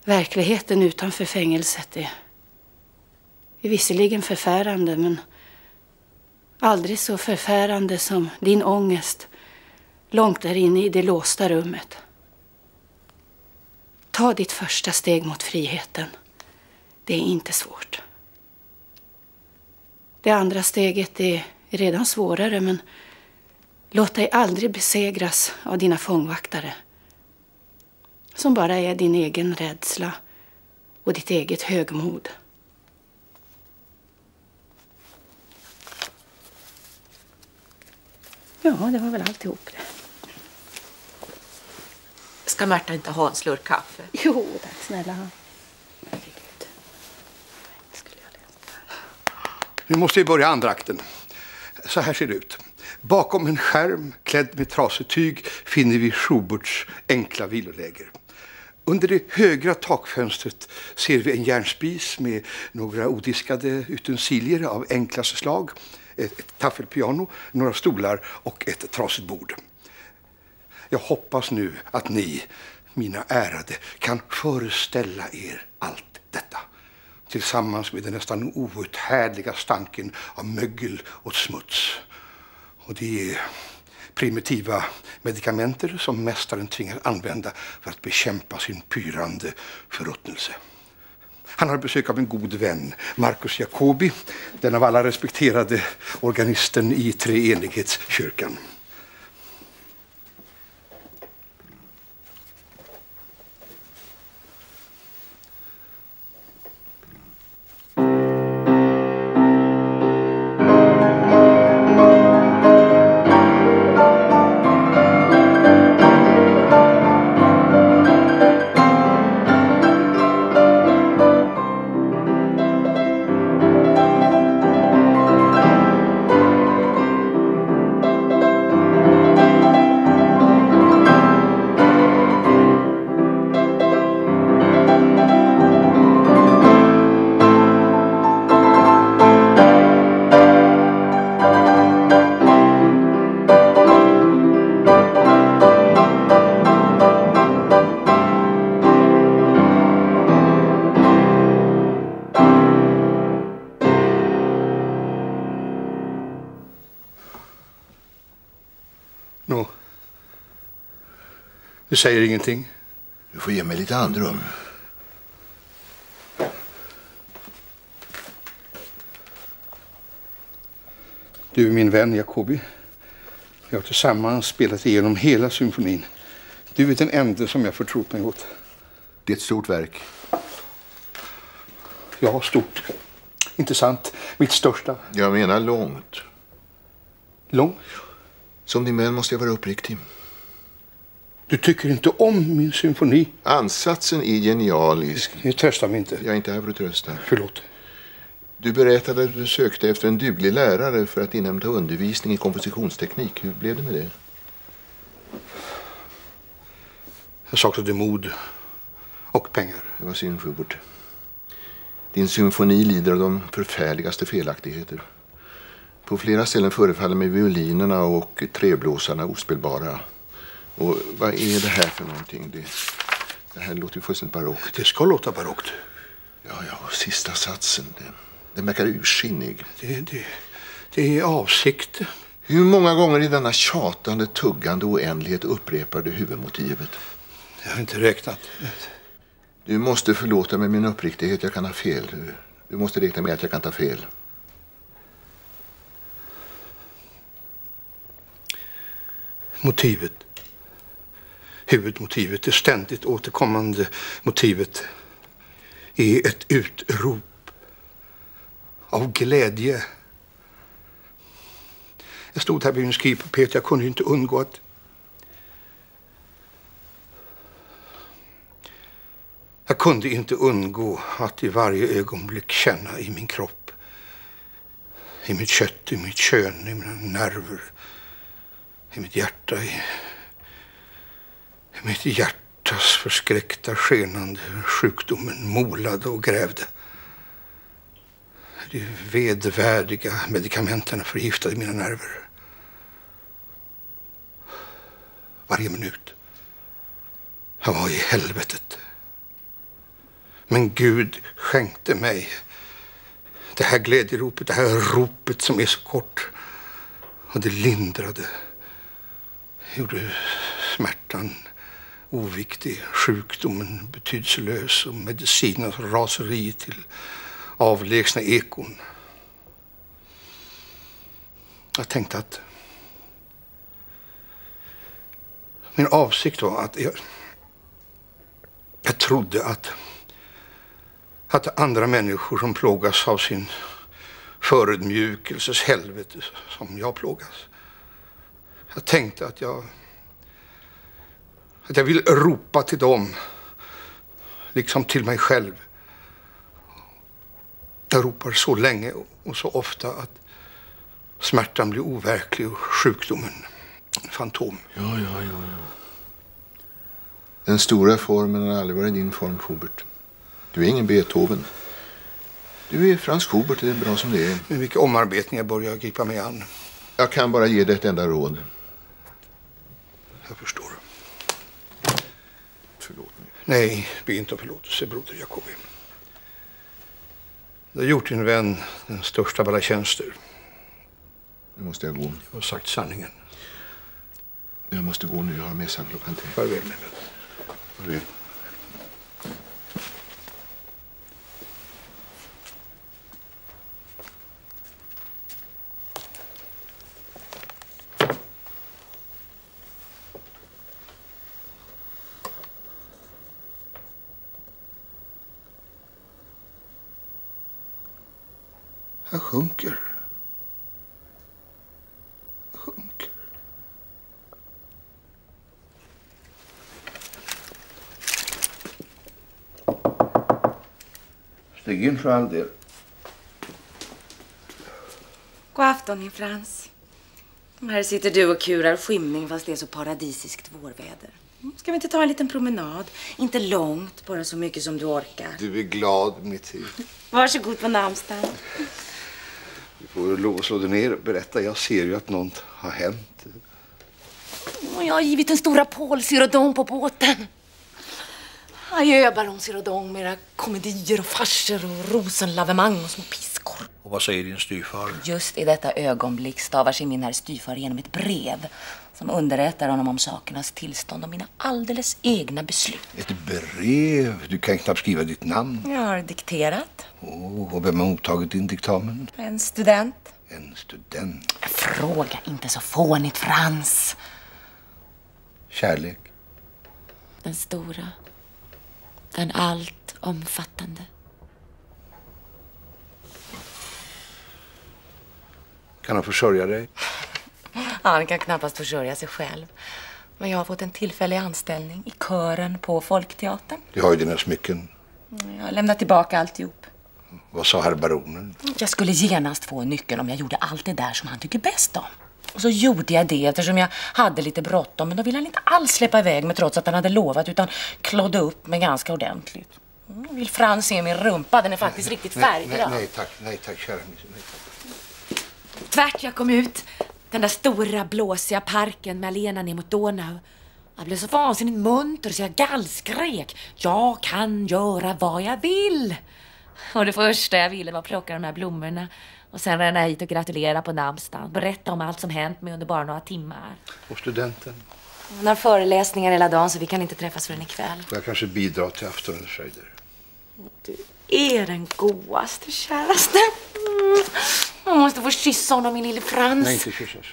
Verkligheten utanför fängelset är, är visserligen förfärande men aldrig så förfärande som din ångest långt där inne i det låsta rummet. Ta ditt första steg mot friheten. Det är inte svårt. Det andra steget är redan svårare men låt dig aldrig besegras av dina fångvaktare som bara är din egen rädsla och ditt eget högmod. Ja, det var väl alltihop det. Ska Märta inte ha en slurk kaffe? Jo, tack snälla. Nu måste vi börja andra akten. Så här ser det ut. Bakom en skärm klädd med trasigt tyg finner vi Schuberts enkla viloläger. Under det högra takfönstret ser vi en järnspis med några odiskade utensilier av enklaste slag. Ett, ett taffelpiano, några stolar och ett trasigt bord. Jag hoppas nu att ni, mina ärade, kan föreställa er allt detta tillsammans med den nästan outhärdliga stanken av mögel och smuts. Och det är primitiva medikamenter som mästaren tvingas använda för att bekämpa sin pyrande förruttnelse. Han har besök av en god vän, Marcus Jacobi, den av alla respekterade organisten i Treenighetskyrkan. Du säger ingenting? Du får ge mig lite andrum. Du är min vän Jacobi. Vi har tillsammans spelat igenom hela symfonin. Du är den enda som jag förtrott mig åt. Det är ett stort verk. Ja, stort. Inte sant? Mitt största. Jag menar långt. Långt? Som din vän måste jag vara uppriktig. Du tycker inte om min symfoni? Ansatsen är genialisk. Det tröstar mig inte. Jag är inte här för att trösta. Förlåt. Du berättade att du sökte efter en duglig lärare för att inhämta undervisning i kompositionsteknik. Hur blev det med det? Jag saknade mod och pengar. Det var synd, Schubert. Din symfoni lider av de förfärligaste felaktigheter. På flera ställen förefaller mig violinerna och träblåsarna ospelbara. Och vad är det här för någonting? Det, det här låter ju fullständigt barockt. Det ska låta barockt. Ja, ja, och sista satsen. Den, den verkar ursinnig. Det, det, det är avsikten. Hur många gånger i denna tjatande, tuggande oändlighet upprepar du huvudmotivet? Jag har inte räknat. Du måste förlåta mig min uppriktighet. Jag kan ha fel. Du, du måste räkna med att jag kan ta fel. Motivet. Huvudmotivet, det ständigt återkommande motivet är ett utrop av glädje. Jag stod här vid min skrivpapet. Jag kunde inte undgå att Jag kunde inte undgå att i varje ögonblick känna i min kropp, i mitt kött, i mitt kön, i mina nerver, i mitt hjärta, i, mitt hjärtas förskräckta skenande hur sjukdomen molade och grävde. De vedvärdiga medikamenten förgiftade mina nerver. Varje minut. Jag var i helvetet. Men Gud skänkte mig det här glädjeropet, det här ropet som är så kort. Och det lindrade, gjorde smärtan oviktig, sjukdomen betydelselös och medicinens raseri till avlägsna ekon. Jag tänkte att min avsikt var att jag, jag trodde att att andra människor som plågas av sin förödmjukelses helvete som jag plågas. Jag tänkte att jag att jag vill ropa till dem liksom till mig själv. Jag ropar så länge och så ofta att smärtan blir overklig och sjukdomen en fantom. Ja, ja, ja, ja. Den stora formen har aldrig varit din form, Schubert. Du är ingen Beethoven. Du är Frans Schubert, det är bra som det är. Med vilka omarbetningar börjar jag gripa mig an? Jag kan bara ge dig ett enda råd. Jag förstår. Nej, be inte om förlåtelse, broder Jakobi. Du har gjort din vän den största av alla tjänster. Nu måste jag gå. Du har sagt sanningen. Jag måste gå nu. Jag har mässa klockan tre. Farväl, min vän. Farväl. Jag sjunker. Jag sjunker. Stig in för all del. God afton, min Frans. Här sitter du och kurar skymning fast det är så paradisiskt vårväder. Ska vi inte ta en liten promenad? Inte långt, bara så mycket som du orkar. Du är glad, mitt liv. Varsågod på namnsdagen. Du får lov att slå dig ner och berätta. Jag ser ju att något har hänt. Jag har givit den stora Paul Cyrodon på båten. Adjö, baron Cyrodon med era komedier och farser och rosenlavemang och små piskor. Och vad säger din styvfar? Just i detta ögonblick stavar sig min herr styvfar genom ett brev som underrättar honom om sakernas tillstånd och mina alldeles egna beslut. Ett brev? Du kan knappt skriva ditt namn. Jag har dikterat. Oh, och vem har mottagit din diktamen? En student. En student. Fråga inte så fånigt, Frans. Kärlek. Den stora. Den allt omfattande. Kan han försörja dig? Han kan knappast försörja sig själv. Men jag har fått en tillfällig anställning i kören på Folkteatern. Du har ju dina smycken. Jag har lämnat tillbaka alltihop. Vad sa herr baronen? Jag skulle genast få nyckeln om jag gjorde allt det där som han tycker bäst om. Och så gjorde jag det eftersom jag hade lite bråttom. Men då ville han inte alls släppa iväg mig trots att han hade lovat utan klodde upp mig ganska ordentligt. Mm, Vill Frans se min rumpa? Den är faktiskt riktigt Nej, färgglad. nej, nej, tack. Nej, tack, kära. Nej. Tvärt jag kom ut. Den där stora blåsiga parken med alléerna ner mot Donau. Jag blev så vansinnigt munter så jag gallskrek. Jag kan göra vad jag vill. Och det första jag ville var att plocka de här blommorna. Och sen ränna hit och gratulera på namnsdagen. Berätta om allt som hänt mig under bara några timmar. Och studenten? Hon har föreläsningar hela dagen så vi kan inte träffas förrän ikväll. Får jag kanske bidra till aftonens fröjder? Är den godaste, käraste. Mm. Jag måste få kyssa honom, min lille Frans. Nej, inte kyssas.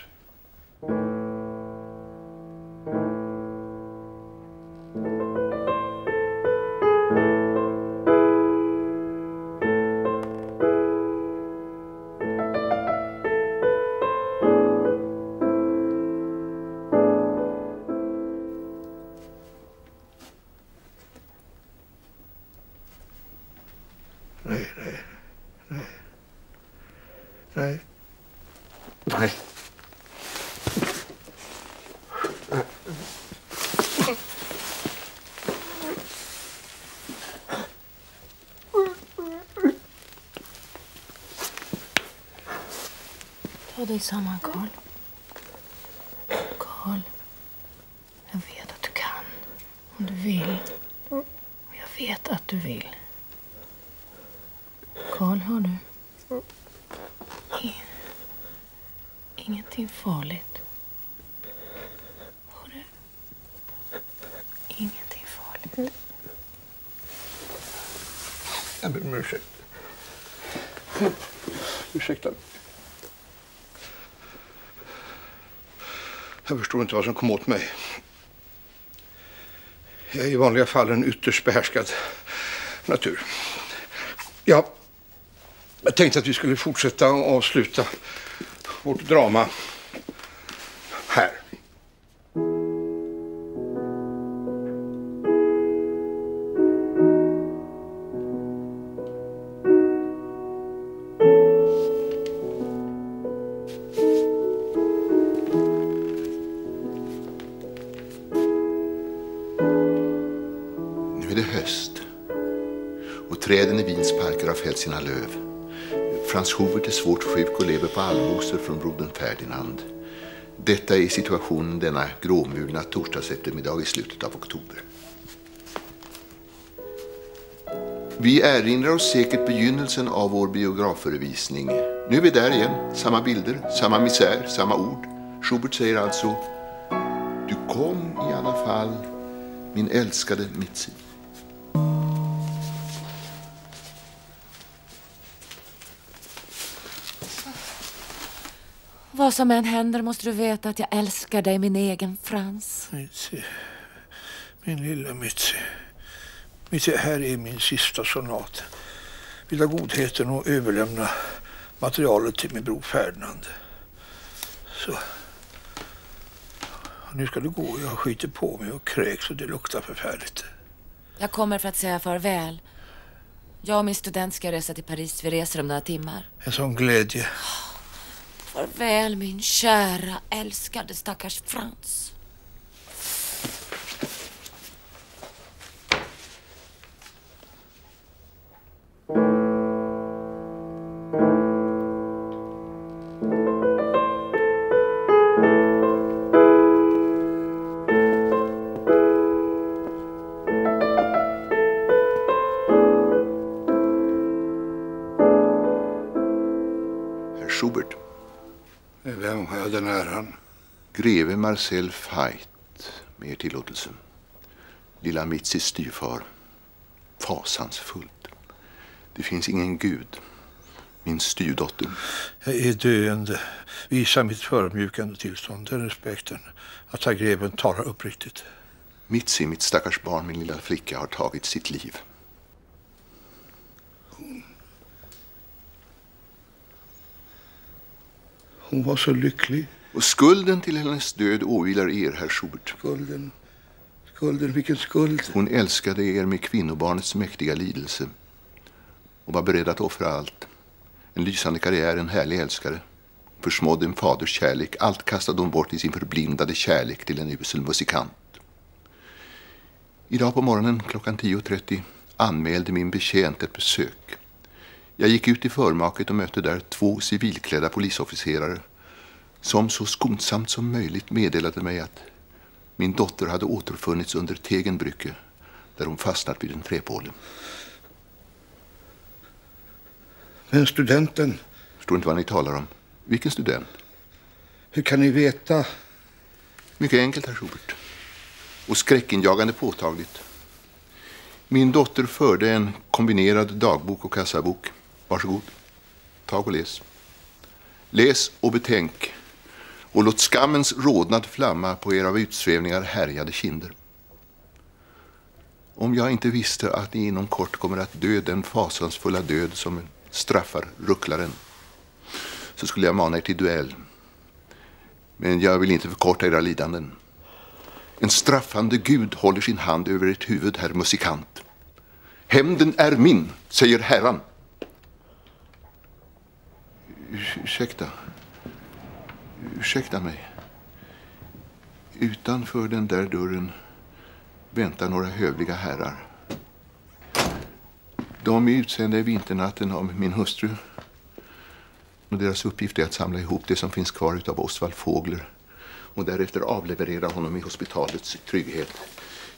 Ta dig samman, Karl. Karl, jag vet att du kan. Om du vill. Och jag vet att du vill. Karl, hör du? I- Ingenting farligt. Hör du? Ingenting farligt. Jag ber om ursäkt. Ursäkta. Jag förstår inte vad som kom åt mig. Jag är i vanliga fall en ytterst behärskad natur. Ja, jag tänkte att vi skulle fortsätta och avsluta vårt drama sjuk och lever på allmosor från brodern Ferdinand. Detta är situationen denna gråmulna torsdagseftermiddag i slutet av oktober. Vi erinrar oss säkert begynnelsen av vår biografförevisning. Nu är vi där igen. Samma bilder, samma misär, samma ord. Schubert säger alltså Du kom i alla fall, min älskade Mitzi. Som än händer måste du veta att jag älskar dig, min egen Frans. Mitzi, min lilla Mitzi. Mitzi, här är min sista sonat. Vill ha godheten att överlämna materialet till min bror Ferdinand. Så. Nu ska du gå. Jag skiter på mig och kräks och det luktar förfärligt. Jag kommer för att säga farväl. Jag och min student ska resa till Paris. Vi reser om några timmar. En sån glädje. Farväl min kära, älskade stackars Frans. Marcel Fait, med er tillåtelse. Lilla Mitzis styvfar. Fasansfullt. Det finns ingen gud. Min styvdotter. Jag är döende. Visa mitt förödmjukande tillstånd, den respekten att herr greven talar uppriktigt. Mitzi, mitt stackars barn, min lilla flicka, har tagit sitt liv. Hon var så lycklig. Och skulden till hennes död åvilar er, herr Schubert. Skulden, skulden, vilken skuld. Hon älskade er med kvinnobarnets mäktiga lidelse och var beredd att offra allt. En lysande karriär, en härlig älskare. Försmådde en faders kärlek. Allt kastade hon bort i sin förblindade kärlek till en usel musikant. Idag på morgonen klockan 10.30 anmälde min betjänt ett besök. Jag gick ut i förmaket och mötte där två civilklädda polisofficerare som så skonsamt som möjligt meddelade mig att min dotter hade återfunnits under Tegenbrücke där hon fastnat vid en träpåle. Men studenten, Förstår inte vad ni talar om. Vilken student? hur kan ni veta? Mycket enkelt, herr Schubert. Och skräckinjagande påtagligt. Min dotter förde en kombinerad dagbok och kassabok. Varsågod. Tag och läs. Läs och betänk. Och låt skammens rodnad flamma på era av utsvävningar härjade kinder. Om jag inte visste att ni inom kort kommer att dö den fasansfulla död som straffar rucklaren så skulle jag mana er till duell. Men jag vill inte förkorta era lidanden. En straffande gud håller sin hand över ert huvud, herr musikant. Hämnden är min, säger Herran. Ursäkta. Ursäkta mig. Utanför den där dörren väntar några hövliga herrar. De är utsända i vinternatten av min hustru. Och deras uppgift är att samla ihop det som finns kvar av Osvald Fågler och därefter avleverera honom i hospitalets trygghet.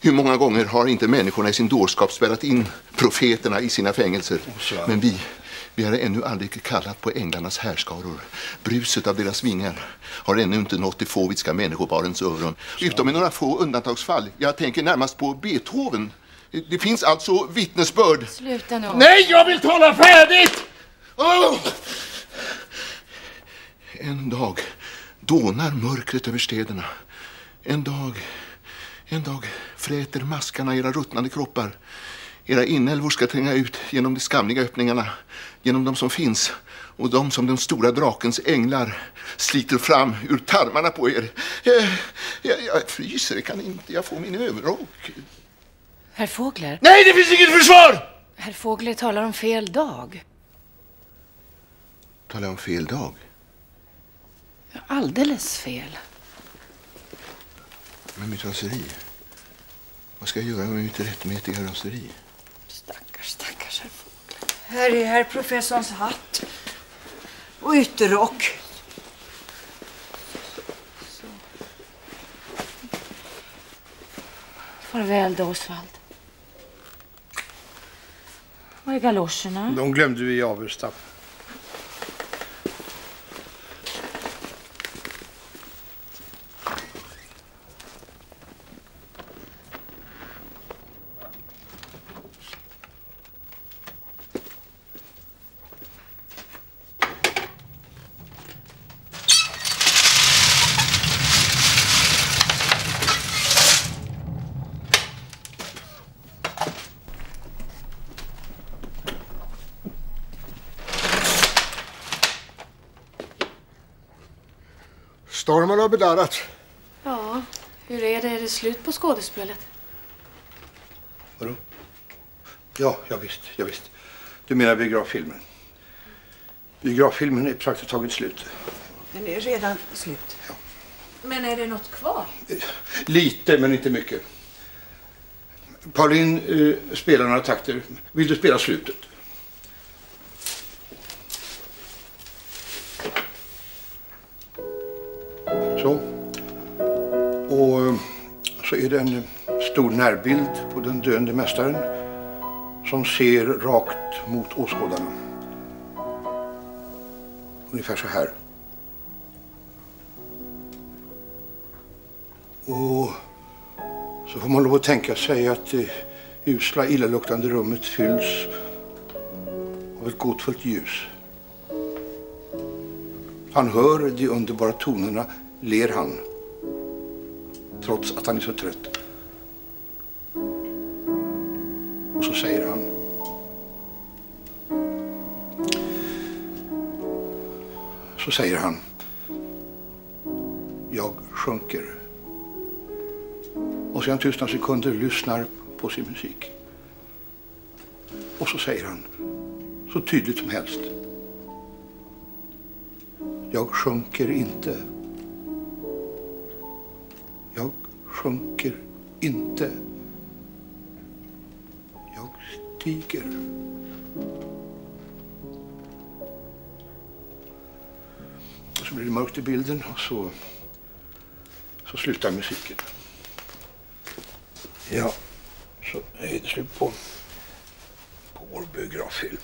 Hur många gånger har inte människorna i sin dårskap spärrat in profeterna i sina fängelser? Men vi, vi har ännu aldrig kallat på änglarnas härskaror. Bruset av deras vingar har ännu inte nått de fåvitska människobarens öron. Utom i några få undantagsfall. Jag tänker närmast på Beethoven. Det finns alltså vittnesbörd. Sluta nu. Nej, jag vill tala färdigt! Åh! En dag dånar mörkret över städerna. En dag, en dag fräter maskarna era ruttnande kroppar. Era inälvor ska tränga ut genom de skamliga öppningarna, genom de som finns och de som den stora drakens änglar sliter fram ur tarmarna på er. Jag, jag, jag fryser, kan inte jag få min överrock? Herr Fågler? Nej, det finns inget försvar! Herr Fågler talar om fel dag. Talar jag om fel dag? Ja, Alldeles fel. Med mitt raseri? Vad ska jag göra med mitt rättmätiga raseri? Stackars, stackars. Här är herr professorns hatt och ytterrock. Farväl då, Osvald. Var är galoscherna? De glömde vi i Avesta. Stormen har bedarrat. Ja, hur är det? Är det slut på skådespelet? Vadå? Ja, ja visst, ja visst. Du menar biograffilmen? Biograffilmen är praktiskt taget slut. Den är redan slut. Men är det något kvar? Lite, men inte mycket. Pauline eh, spelar några takter. Vill du spela slutet? Så en stor närbild på den döende mästaren som ser rakt mot åskådarna. Ungefär så här. Och så får man lov att tänka sig att det usla, illaluktande rummet fylls av ett gåtfullt ljus. Han hör de underbara tonerna, ler han, trots att han är så trött. Och så säger han Så säger han Jag sjunker. Och sedan tyst några sekunder lyssnar på sin musik. Och så säger han så tydligt som helst. Jag sjunker inte. Sjunker inte. Jag stiger. Och så blir det mörkt i bilden och så, så slutar musiken. Ja, så är det slut på, på vår biograffilm.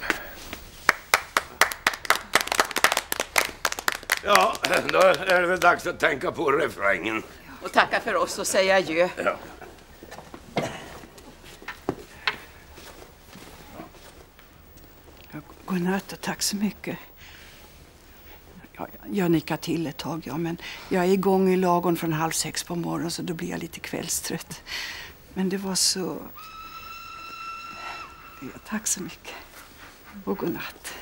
Ja, då är det väl dags att tänka på refrängen. Och tacka för oss och säga adjö. Ja. Godnatt och tack så mycket. Ja, jag nickar till ett tag, ja, men jag är igång i lagom från halv sex på morgonen så då blir jag lite kvällstrött. Men det var så... Ja, tack så mycket. Och godnatt.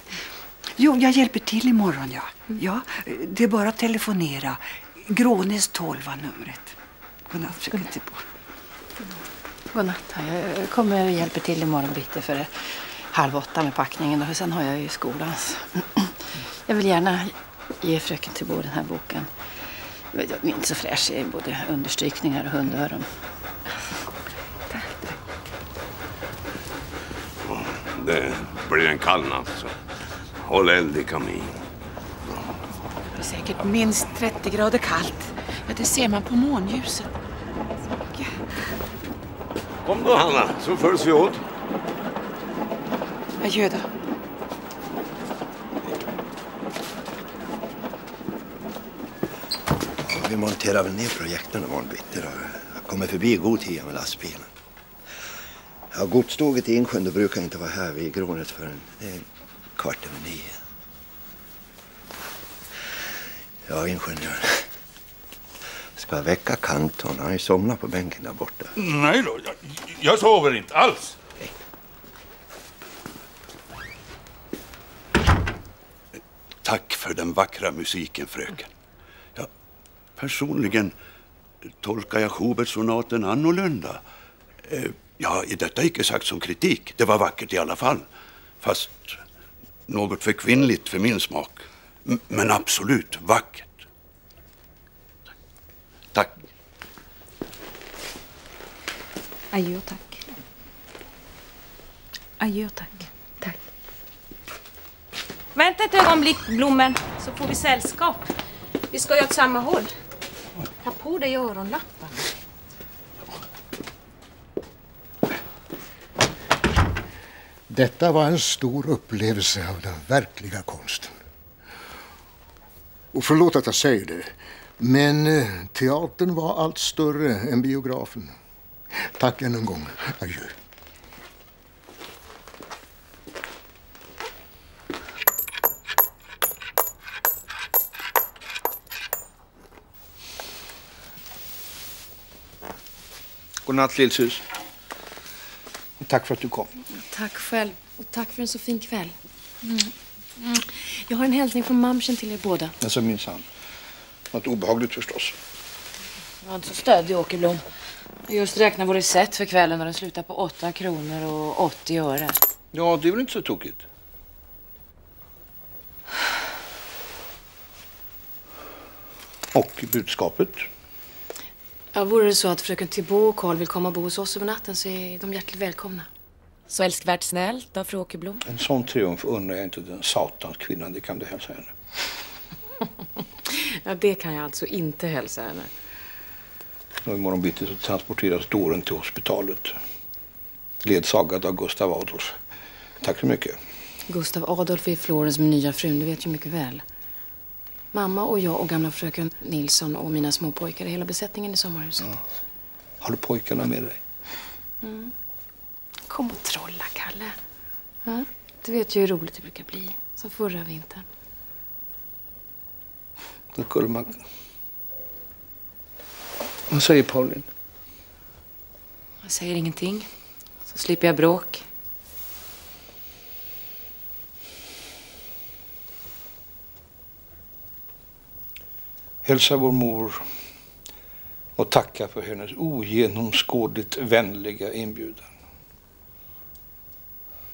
Jo, jag hjälper till imorgon, ja. ja. Det är bara att telefonera. Grånäs 12 var numret. Godnatt, fröken Tibor. Godnatt. Jag kommer och hjälper till imorgon bitti för halv åtta med packningen. Och sen har jag ju skolans. Jag vill gärna ge fröken Tibor den här boken. Inte så fräsch i både understrykningar och hundöron. Det blir en kall natt så håll eld i kamin. Är säkert minst 30 grader kallt. Ja, det ser man på månljuset. Kom då Hanna, så följs vi åt. Adjö då. Vi monterar väl ner projektorn imorgon bitti då. Jag kommer förbi i god tid med lastbilen. Ja, godståget i Insjön brukar inte vara här vid Grånet förrän det är kvart över nio. Ja, ingenjör. Ska jag väcka kantorn? Han har ju somnat på bänken där borta. Nej då, jag, jag sover inte alls. Tack för den vackra musiken, fröken. Ja, personligen tolkar jag Schubert-sonaten annorlunda. Eh, Ja, detta är icke sagt som kritik. Det var vackert i alla fall. Fast något för kvinnligt för min smak. Men absolut vackert. Tack. Adjö tack. Adjö tack. Tack. Vänta ett ögonblick, Blommen, så får vi sällskap. Vi ska ju åt samma håll. Ta på dig öronlapparna. Detta var en stor upplevelse av den verkliga konsten. Och förlåt att jag säger det, men eh, teatern var allt större än biografen. Tack än en gång. Adjö. Godnatt, Lillsus. Och tack för att du kom. Tack själv. Och tack för en så fin kväll. Mm. Mm. Jag har en hälsning från mamsen till er båda. Alltså minsann. Något obehagligt förstås. Var inte så stöddig, Åkerblom. Jag just räknar vår recept för kvällen och den slutar på 8 kronor och 80 öre. Ja, det är väl inte så tokigt. Och budskapet? Ja, vore det så att fröken Thibault och Karl vill komma och bo hos oss över natten så är de hjärtligt välkomna. Så älskvärt snällt av fru Åkerblom. En sån triumf unnar jag inte den satans kvinnan. Det kan du hälsa henne. Ja, det kan jag alltså inte hälsa henne. Och imorgon bitti så transporteras dåren till hospitalet. Ledsagad av Gustav Adolf. Tack så mycket. Gustav Adolf är i Florens med nya frun, det vet ju mycket väl. Mamma och jag och gamla fröken Nilsson och mina små pojkar hela besättningen i sommarhuset. Har du pojkarna med dig? Mm. Kom och trolla, Kalle. Ja? Du vet ju hur roligt det brukar bli. Som förra vintern. Då skulle man... Vad säger Pauline? Jag säger ingenting. Så slipper jag bråk. Hälsa vår mor och tacka för hennes ogenomskådligt vänliga inbjudan.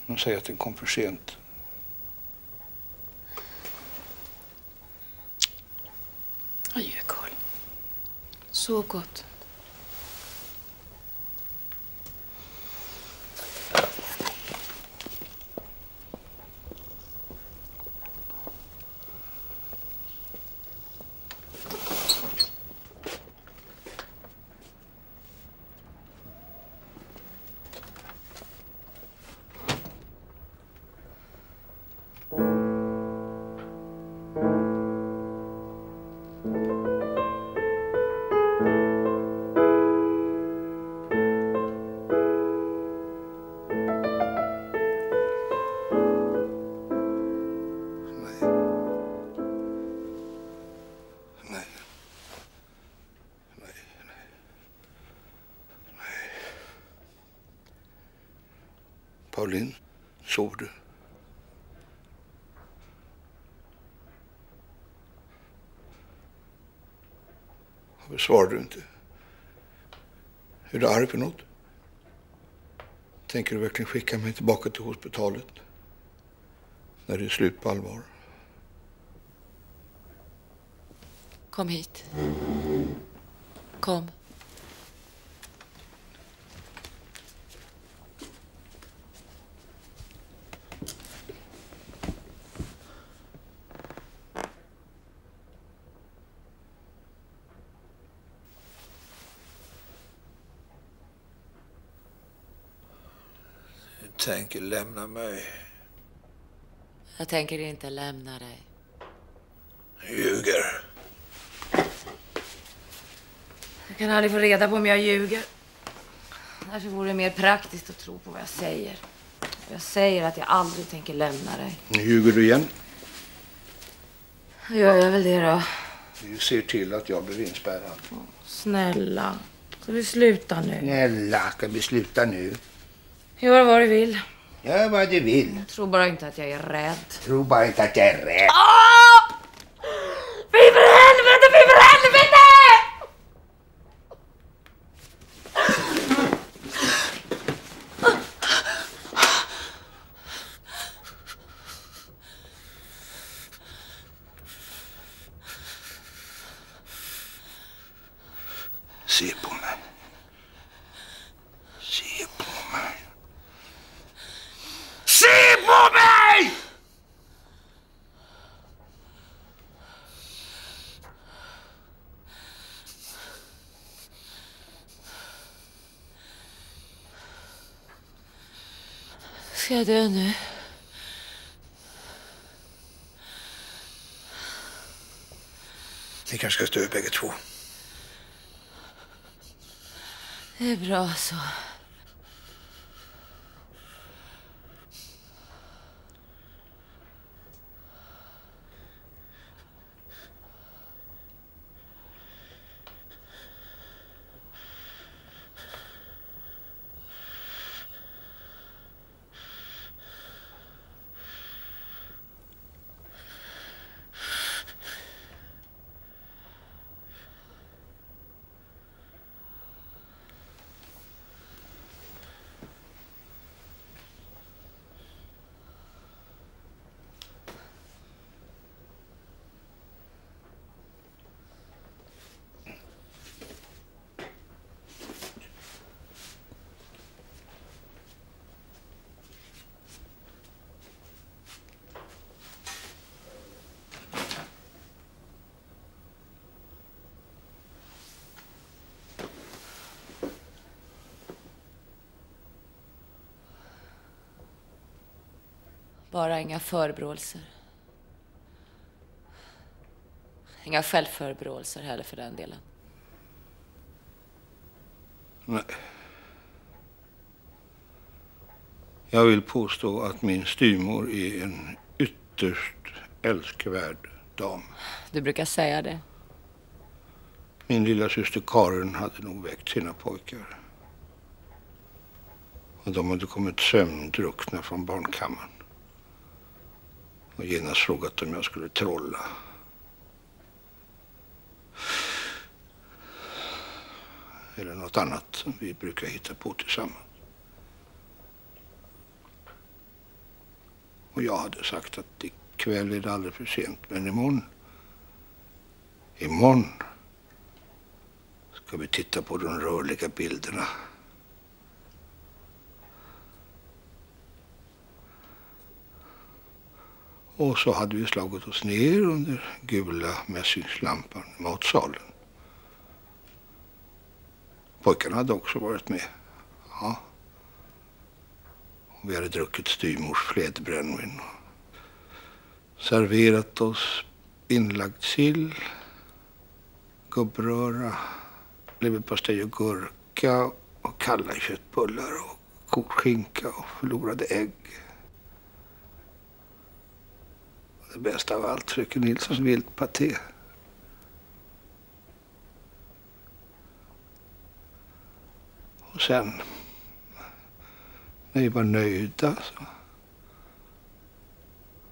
De säger att den kom för sent. Adjö, Karl. Sov gott. Pauline, sover du? Varför svarar du inte? Är du arg på något? Tänker du verkligen skicka mig tillbaka till hospitalet? När det är slut på allvar? Kom hit. Kom. Du tänker lämna mig. Jag tänker inte lämna dig. Ljuger. Jag kan aldrig få reda på om jag ljuger. Därför vore det mer praktiskt att tro på vad jag säger. Jag säger att jag aldrig tänker lämna dig. Ljuger du igen? Då gör jag väl det då. Du ser till att jag blir inspärrad. Snälla. Ska vi sluta nu? Snälla, ska vi sluta nu? Gör vad du vill. Gör vad du vill. Tro bara inte att jag är rädd. Tro bara inte att jag är rädd. Ah! Fy för helvete, fy för helvete! Se på mig. Se på mig. Se på mig! Ska jag dö nu? Ni kanske ska stå upp bägge två. Det är bra så. Bara inga förebråelser. Inga självförebråelser heller för den delen. Nej. Jag vill påstå att min styrmor är en ytterst älskvärd dam. Du brukar säga det. Min lilla syster Karin hade nog väckt sina pojkar. Och de hade kommit sömndruckna från barnkammaren. Och genast frågat om jag skulle trolla. Eller något annat som vi brukar hitta på tillsammans. Och jag hade sagt att ikväll är det aldrig för sent, men imorgon, imorgon ska vi titta på de rörliga bilderna. Och så hade vi slagit oss ner under gula mässingslampan i matsalen. Pojkarna hade också varit med. Ja. Och vi hade druckit styrmors fläderbrännvin. Serverat oss inlagd sill, gubbröra, leverpastej och gurka och kalla köttbullar och kokt skinka och förlorade ägg. Och det bästa av allt, fröken Nilssons viltpaté. Och sen, när vi var nöjda så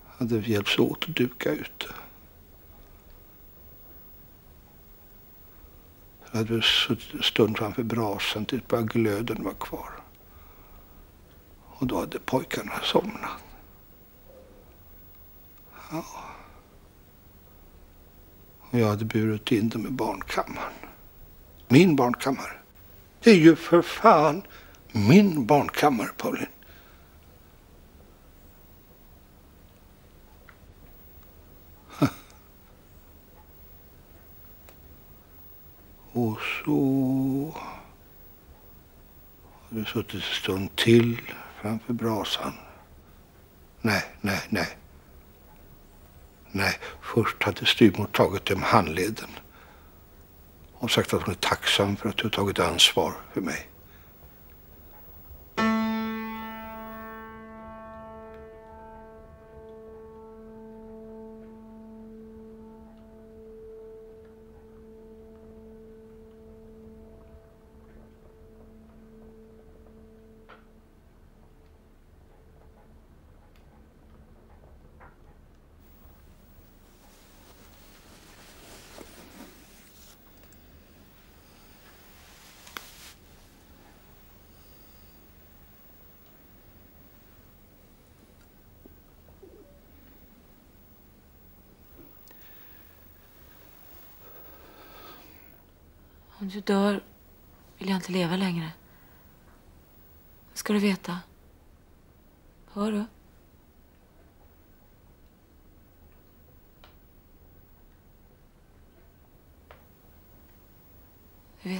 hade vi hjälpts åt att duka ute. Så hade vi suttit en stund framför brasan tills bara glöden var kvar. Och då hade pojkarna somnat. Ja. Och jag hade burit in dem i barnkammaren. Min barnkammare. Det är ju för fan min barnkammare, Pauline. Och så har du suttit en stund till framför brasan. Nej, nej, nej. Nej, först hade styrmor tagit dem handleden och sagt att hon är tacksam för att du tagit ansvar för mig.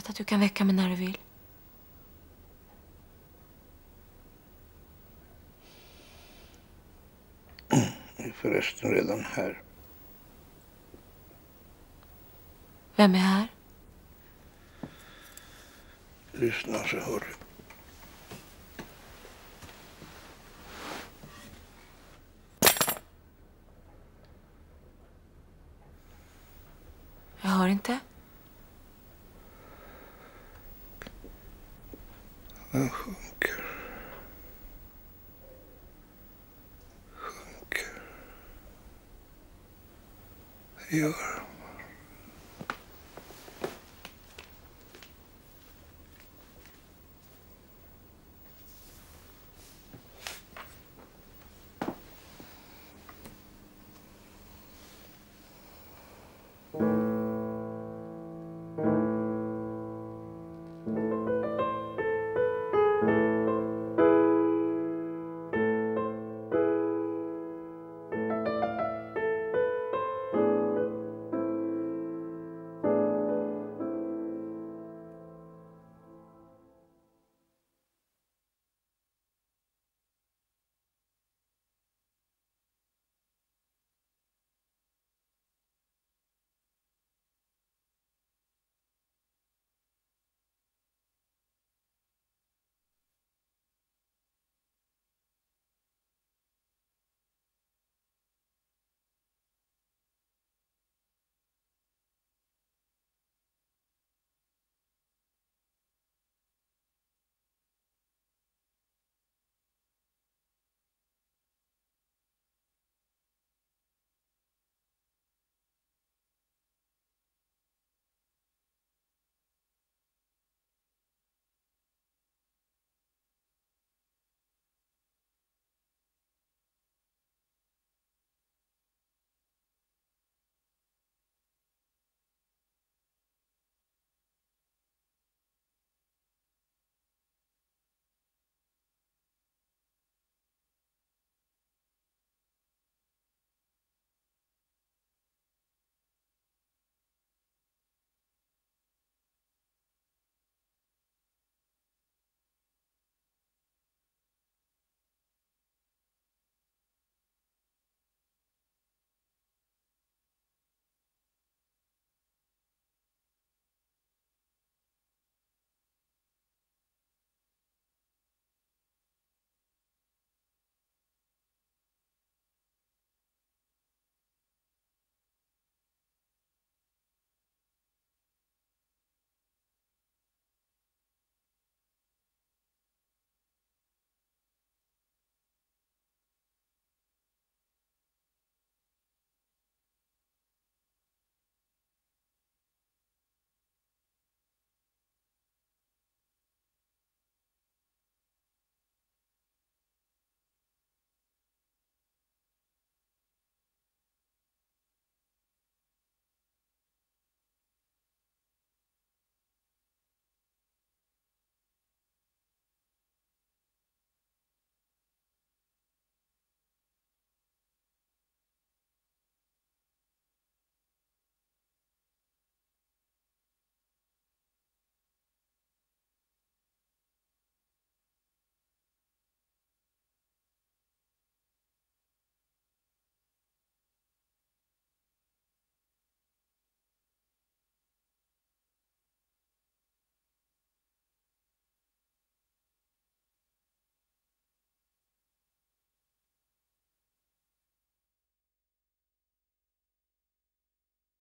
Att du kan väcka mig när du vill. Jag är förresten redan här. Vem är här? Lyssna så hör du. Jag hör inte. Sjunker. Jag gör.